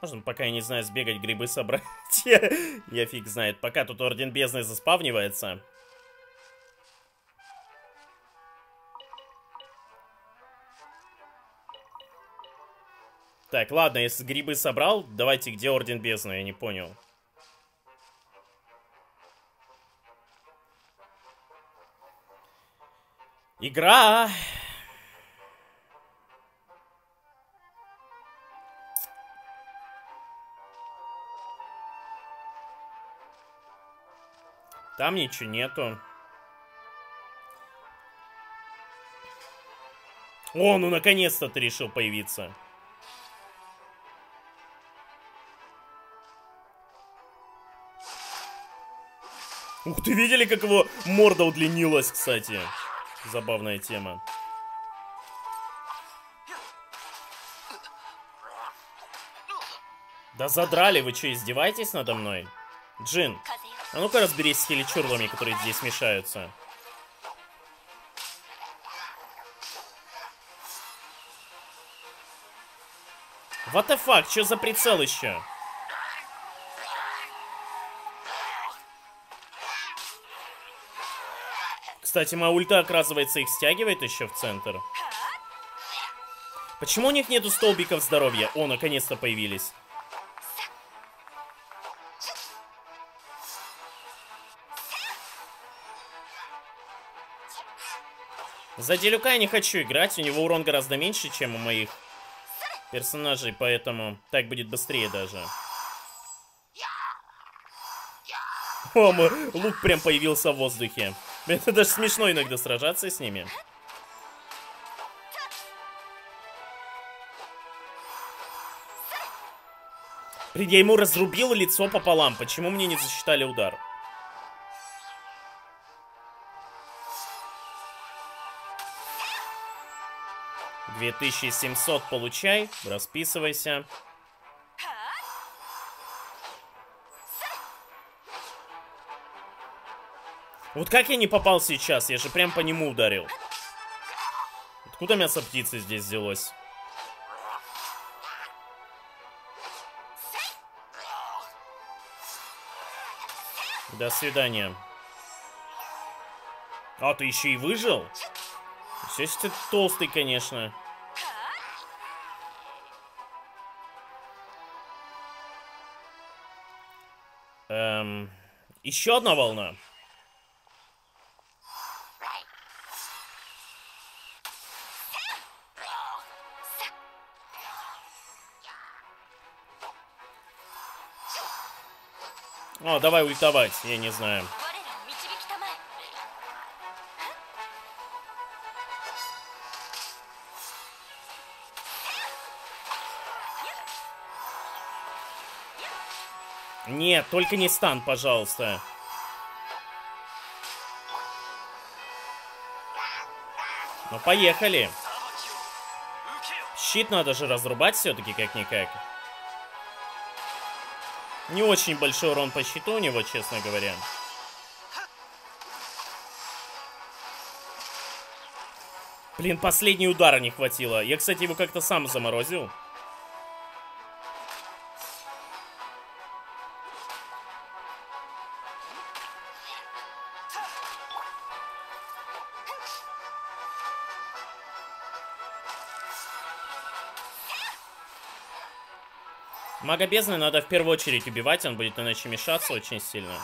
Можно, пока я не знаю, сбегать грибы собрать. [LAUGHS] я фиг знает. Пока тут Орден Бездны заспавнивается. Так, ладно, если грибы собрал, давайте, где Орден Бездны? Я не понял. Игра! Там ничего нету. О, ну наконец-то ты решил появиться. Ух, ты видели, как его морда удлинилась, кстати? Забавная тема. Да задрали, вы что, издеваетесь надо мной? Джин, а ну-ка разберись с хеличурлами, которые здесь мешаются. What the fuck? Что за прицел еще? Кстати, моя ульта, оказывается, их стягивает еще в центр. Почему у них нету столбиков здоровья? О, наконец-то появились. За Делюка я не хочу играть, у него урон гораздо меньше, чем у моих персонажей, поэтому так будет быстрее даже. О, лук прям появился в воздухе. Это даже смешно иногда сражаться с ними. Я ему разрубил лицо пополам. Почему мне не засчитали удар? 2700 получай, расписывайся. Вот как я не попал сейчас? Я же прям по нему ударил. Откуда мясо птицы здесь взялось? До свидания. А, ты еще и выжил? Все ты толстый, конечно. Эм, еще одна волна. О, давай ультовать, я не знаю. Нет, только не стан, пожалуйста. Ну, поехали. Щит надо же разрубать все-таки как-никак. Не очень большой урон по щиту у него, честно говоря. Блин, последний удара не хватило. Я, кстати, его как-то сам заморозил. Мага бездны надо в первую очередь убивать, он будет иначе мешаться очень сильно.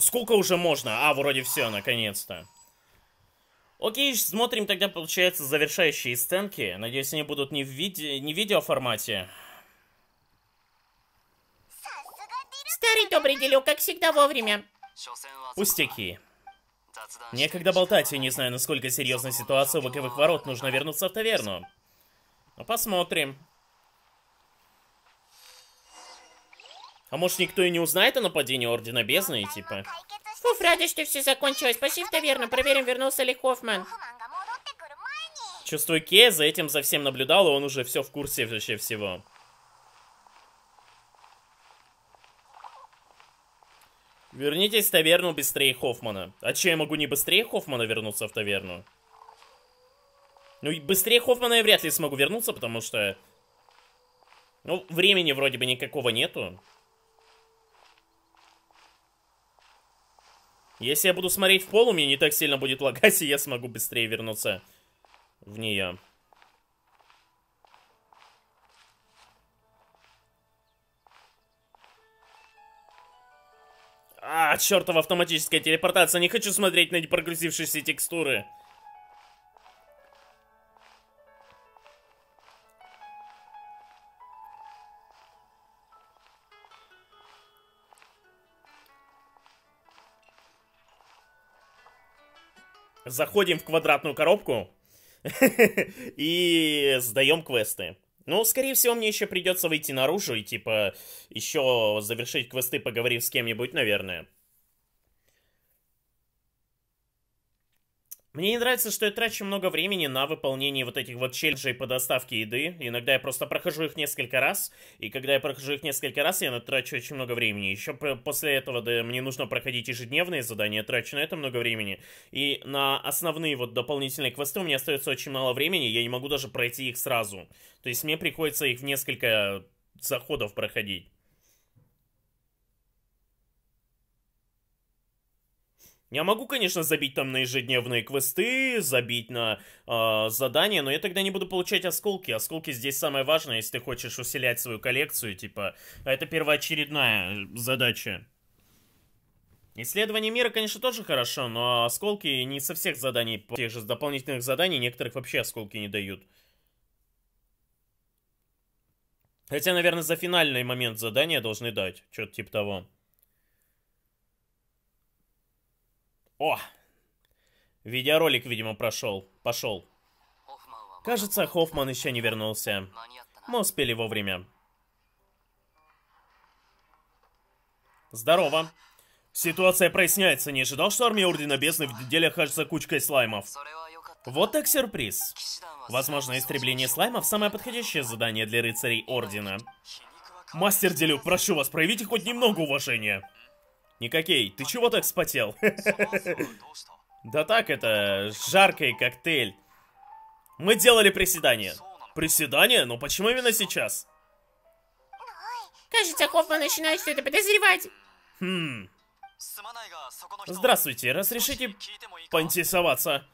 Ну, сколько уже можно? А, вроде все, наконец-то. Окей, смотрим тогда, получается, завершающие стенки. Надеюсь, они будут не в, виде... не в видеоформате. Старый добрый делюк, как всегда, вовремя. Пустяки. Некогда болтать, я не знаю, насколько серьезная ситуация у боковых ворот. Нужно вернуться в таверну. Ну, посмотрим. А может никто и не узнает о нападении Ордена Бездны типа... Фуф, радость, что все закончилось. Почти в таверну. Проверим, вернулся ли Хоффман. Чувствую, Кея за этим за всем наблюдал, и он уже все в курсе вообще всего. Вернитесь в таверну быстрее Хоффмана. А че, я могу не быстрее Хоффмана вернуться в таверну? Ну, быстрее Хоффмана я вряд ли смогу вернуться, потому что... Ну, времени вроде бы никакого нету. Если я буду смотреть в пол, у меня не так сильно будет лагать, и я смогу быстрее вернуться в нее. А, чертова автоматическая телепортация. Не хочу смотреть на непрогрузившиеся текстуры. Заходим в квадратную коробку [LAUGHS] и сдаем квесты. Ну, скорее всего, мне еще придется выйти наружу и, типа, еще завершить квесты, поговорив с кем-нибудь, наверное. Мне не нравится, что я трачу много времени на выполнение вот этих вот челленджей по доставке еды. Иногда я просто прохожу их несколько раз, и когда я прохожу их несколько раз, я трачу очень много времени. Еще после этого да, мне нужно проходить ежедневные задания, я трачу на это много времени. И на основные вот дополнительные квесты у меня остается очень мало времени, я не могу даже пройти их сразу. То есть мне приходится их в несколько заходов проходить. Я могу, конечно, забить там на ежедневные квесты, забить на э, задания, но я тогда не буду получать осколки. Осколки здесь самое важное, если ты хочешь усилять свою коллекцию, типа, это первоочередная задача. Исследование мира, конечно, тоже хорошо, но осколки не со всех заданий, тех же дополнительных заданий, некоторых вообще осколки не дают. Хотя, наверное, за финальный момент задания должны дать, что-то типа того. О! Видеоролик, видимо, прошел. Пошел. Кажется, Хоффман еще не вернулся. Мы успели вовремя. Здорово. Ситуация проясняется. Не ожидал, что армия Ордена Бездны в деле окажется кучкой слаймов. Вот так сюрприз. Возможно, истребление слаймов самое подходящее задание для рыцарей Ордена. Мастер Делюк, прошу вас, проявите хоть немного уважения. Никакей, ты чего так вспотел? [LAUGHS] Да так, это жаркий коктейль. Мы делали приседания. Приседания? Но почему именно сейчас? Кажется, Хоффман начинает что-то подозревать. Хм. Здравствуйте, разрешите поинтересоваться?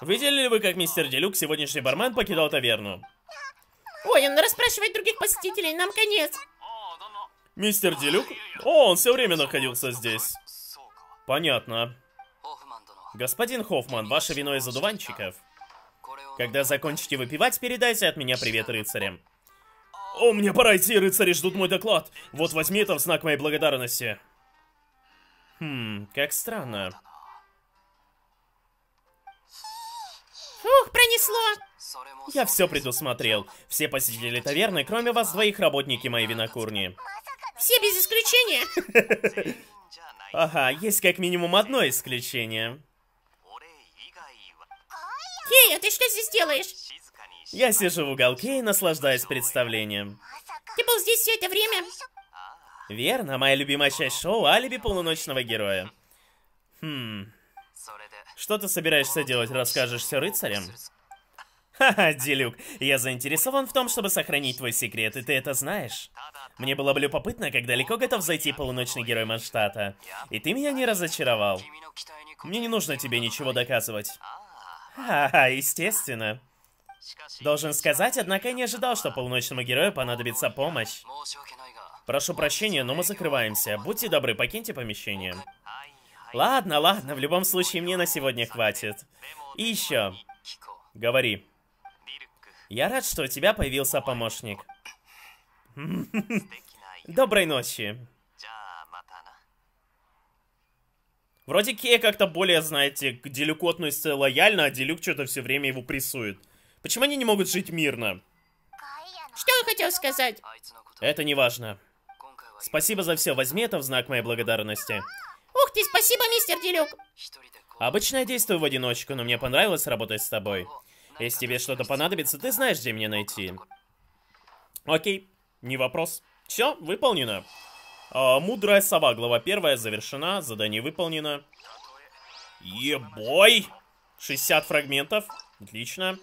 Видели ли вы, как мистер Делюк, сегодняшний бармен, покидал таверну? Ой, он расспрашивает других посетителей, нам конец. Мистер Делюк? О, он все время находился здесь. Понятно. Господин Хоффман, ваше вино из одуванчиков. Когда закончите выпивать, передайте от меня привет рыцарям. О, мне пора идти, рыцари ждут мой доклад. Вот возьми это в знак моей благодарности. Хм, как странно. Фух, пронесло. Я все предусмотрел. Все посетители таверны, кроме вас двоих, работники моей винокурни. Все без исключения. Ага, есть как минимум одно исключение. Эй, а ты что здесь делаешь? Я сижу в уголке и наслаждаюсь представлением. Ты был здесь все это время? Верно, моя любимая часть шоу — алиби полуночного героя. Хм... Что ты собираешься делать, расскажешь все рыцарям? Ха-ха, Делюк, я заинтересован в том, чтобы сохранить твой секрет, и ты это знаешь. Мне было бы любопытно, как далеко готов зайти полуночный герой Манштата. И ты меня не разочаровал. Мне не нужно тебе ничего доказывать. Ха-ха, естественно. Должен сказать, однако я не ожидал, что полуночному герою понадобится помощь. Прошу прощения, но мы закрываемся. Будьте добры, покиньте помещение. Ладно, ладно, в любом случае мне на сегодня хватит. И еще. Говори. Я рад, что у тебя появился помощник. [LAUGHS] Доброй ночи. Вроде Кея как-то более, знаете, к Делюку относится лояльно, а Делюк что-то все время его прессует. Почему они не могут жить мирно? Что я хотел сказать? Это не важно. Спасибо за все, возьми это в знак моей благодарности. Ух ты, спасибо, мистер Делюк. Обычно я действую в одиночку, но мне понравилось работать с тобой. Если тебе что-то понадобится, ты знаешь, где меня найти. Окей, не вопрос. Все, выполнено. А, мудрая сова, глава первая, завершена, задание выполнено. Ебой! 60 фрагментов, отлично.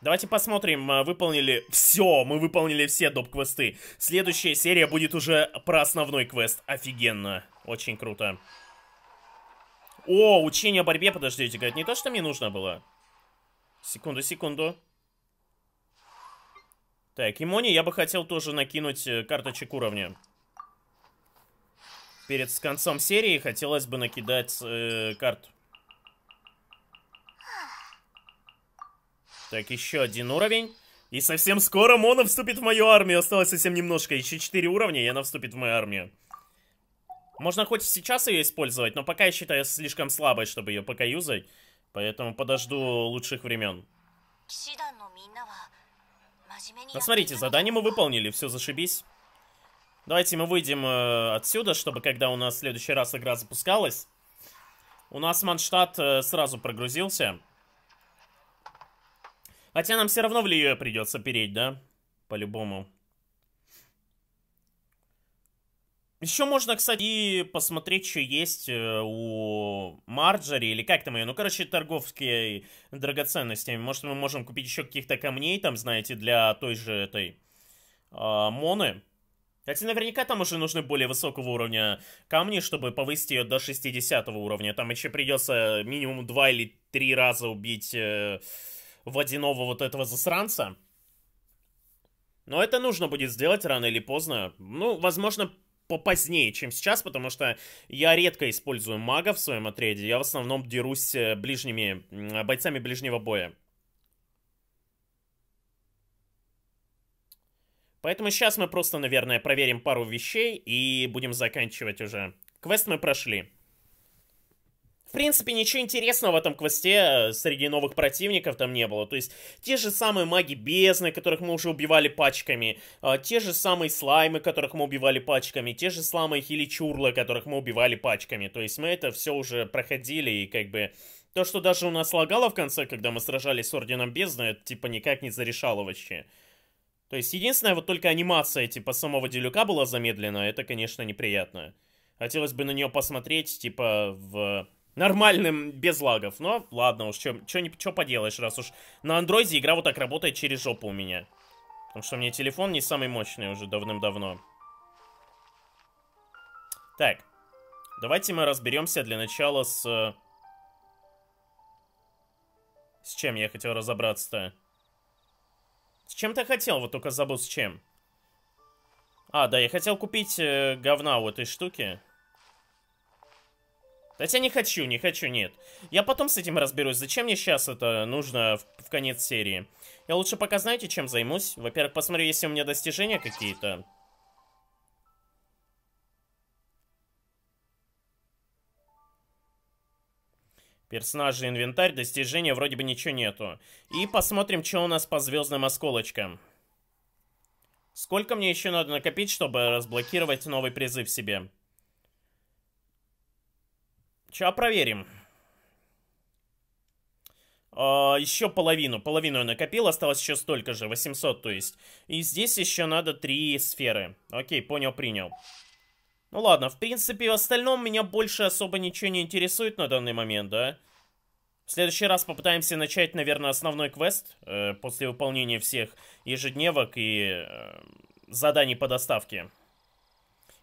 Давайте посмотрим, а, выполнили... Все, мы выполнили все доп-квесты. Следующая серия будет уже про основной квест. Офигенно. Очень круто. О, учение о борьбе, подождите, это не то, что мне нужно было. Секунду, секунду. Так, Имони я бы хотел тоже накинуть э, карточек уровня. Перед концом серии хотелось бы накидать э, карту. Так, еще один уровень. И совсем скоро Мона вступит в мою армию. Осталось совсем немножко. Еще 4 уровня, и она вступит в мою армию. Можно хоть сейчас ее использовать, но пока я считаю слишком слабой, чтобы ее пока юзать. Поэтому подожду лучших времен. Ну, смотрите, задание мы выполнили, все, зашибись. Давайте мы выйдем э, отсюда, чтобы когда у нас в следующий раз игра запускалась, у нас Манштадт э, сразу прогрузился. Хотя нам все равно в Лию придется переть, да? По-любому. Еще можно, кстати, посмотреть, что есть э, у Марджори, или как там ее, ну, короче, торговские драгоценностями. Может, мы можем купить еще каких-то камней, там, знаете, для той же этой э, Моны. Хотя наверняка там уже нужны более высокого уровня камни, чтобы повысить ее до 60 уровня. Там еще придется минимум 2 или 3 раза убить э, водяного вот этого засранца. Но это нужно будет сделать рано или поздно. Ну, возможно, попозднее, чем сейчас, потому что я редко использую мага в своем отряде. Я в основном дерусь э, ближними, бойцами ближнего боя. Поэтому сейчас мы просто, наверное, проверим пару вещей и будем заканчивать уже. Квест мы прошли. В принципе, ничего интересного в этом квесте э, среди новых противников там не было. То есть, те же самые маги бездны, которых мы уже убивали пачками, э, те же самые слаймы, которых мы убивали пачками, те же самые хиличурлы, которых мы убивали пачками. То есть, мы это все уже проходили, и как бы... То, что даже у нас лагало в конце, когда мы сражались с Орденом Бездны, это типа никак не зарешало вообще. То есть, единственная вот только анимация типа самого Делюка была замедлена, это, конечно, неприятно. Хотелось бы на нее посмотреть, типа, в нормальным, без лагов. Но ладно уж, что поделаешь, раз уж на андроиде игра вот так работает через жопу у меня. Потому что у меня телефон не самый мощный уже давным-давно. Так, давайте мы разберемся для начала с... С чем я хотел разобраться-то? С чем ты хотел, вот только забыл с чем. А, да, я хотел купить э, говна у этой штуки. Хотя не хочу, не хочу, нет. Я потом с этим разберусь. Зачем мне сейчас это нужно в, в конец серии? Я лучше пока знаете, чем займусь? Во-первых, посмотрю, если у меня достижения какие-то. Персонажи, инвентарь, достижения, вроде бы ничего нету. И посмотрим, что у нас по звездным осколочкам. Сколько мне еще надо накопить, чтобы разблокировать новый призыв себе? Сейчас проверим. А, еще половину. Половину я накопил, осталось еще столько же, 800 то есть. И здесь еще надо три сферы. Окей, понял, принял. Ну ладно, в принципе, в остальном меня больше особо ничего не интересует на данный момент, да? В следующий раз попытаемся начать, наверное, основной квест э, после выполнения всех ежедневок и э, заданий по доставке.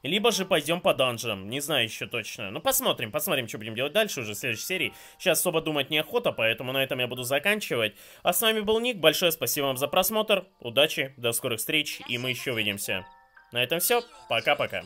Либо же пойдем по данжам, не знаю еще точно. Ну, посмотрим, посмотрим, что будем делать дальше уже в следующей серии. Сейчас особо думать неохота, поэтому на этом я буду заканчивать. А с вами был Ник, большое спасибо вам за просмотр, удачи, до скорых встреч, и мы еще увидимся. На этом все, пока-пока.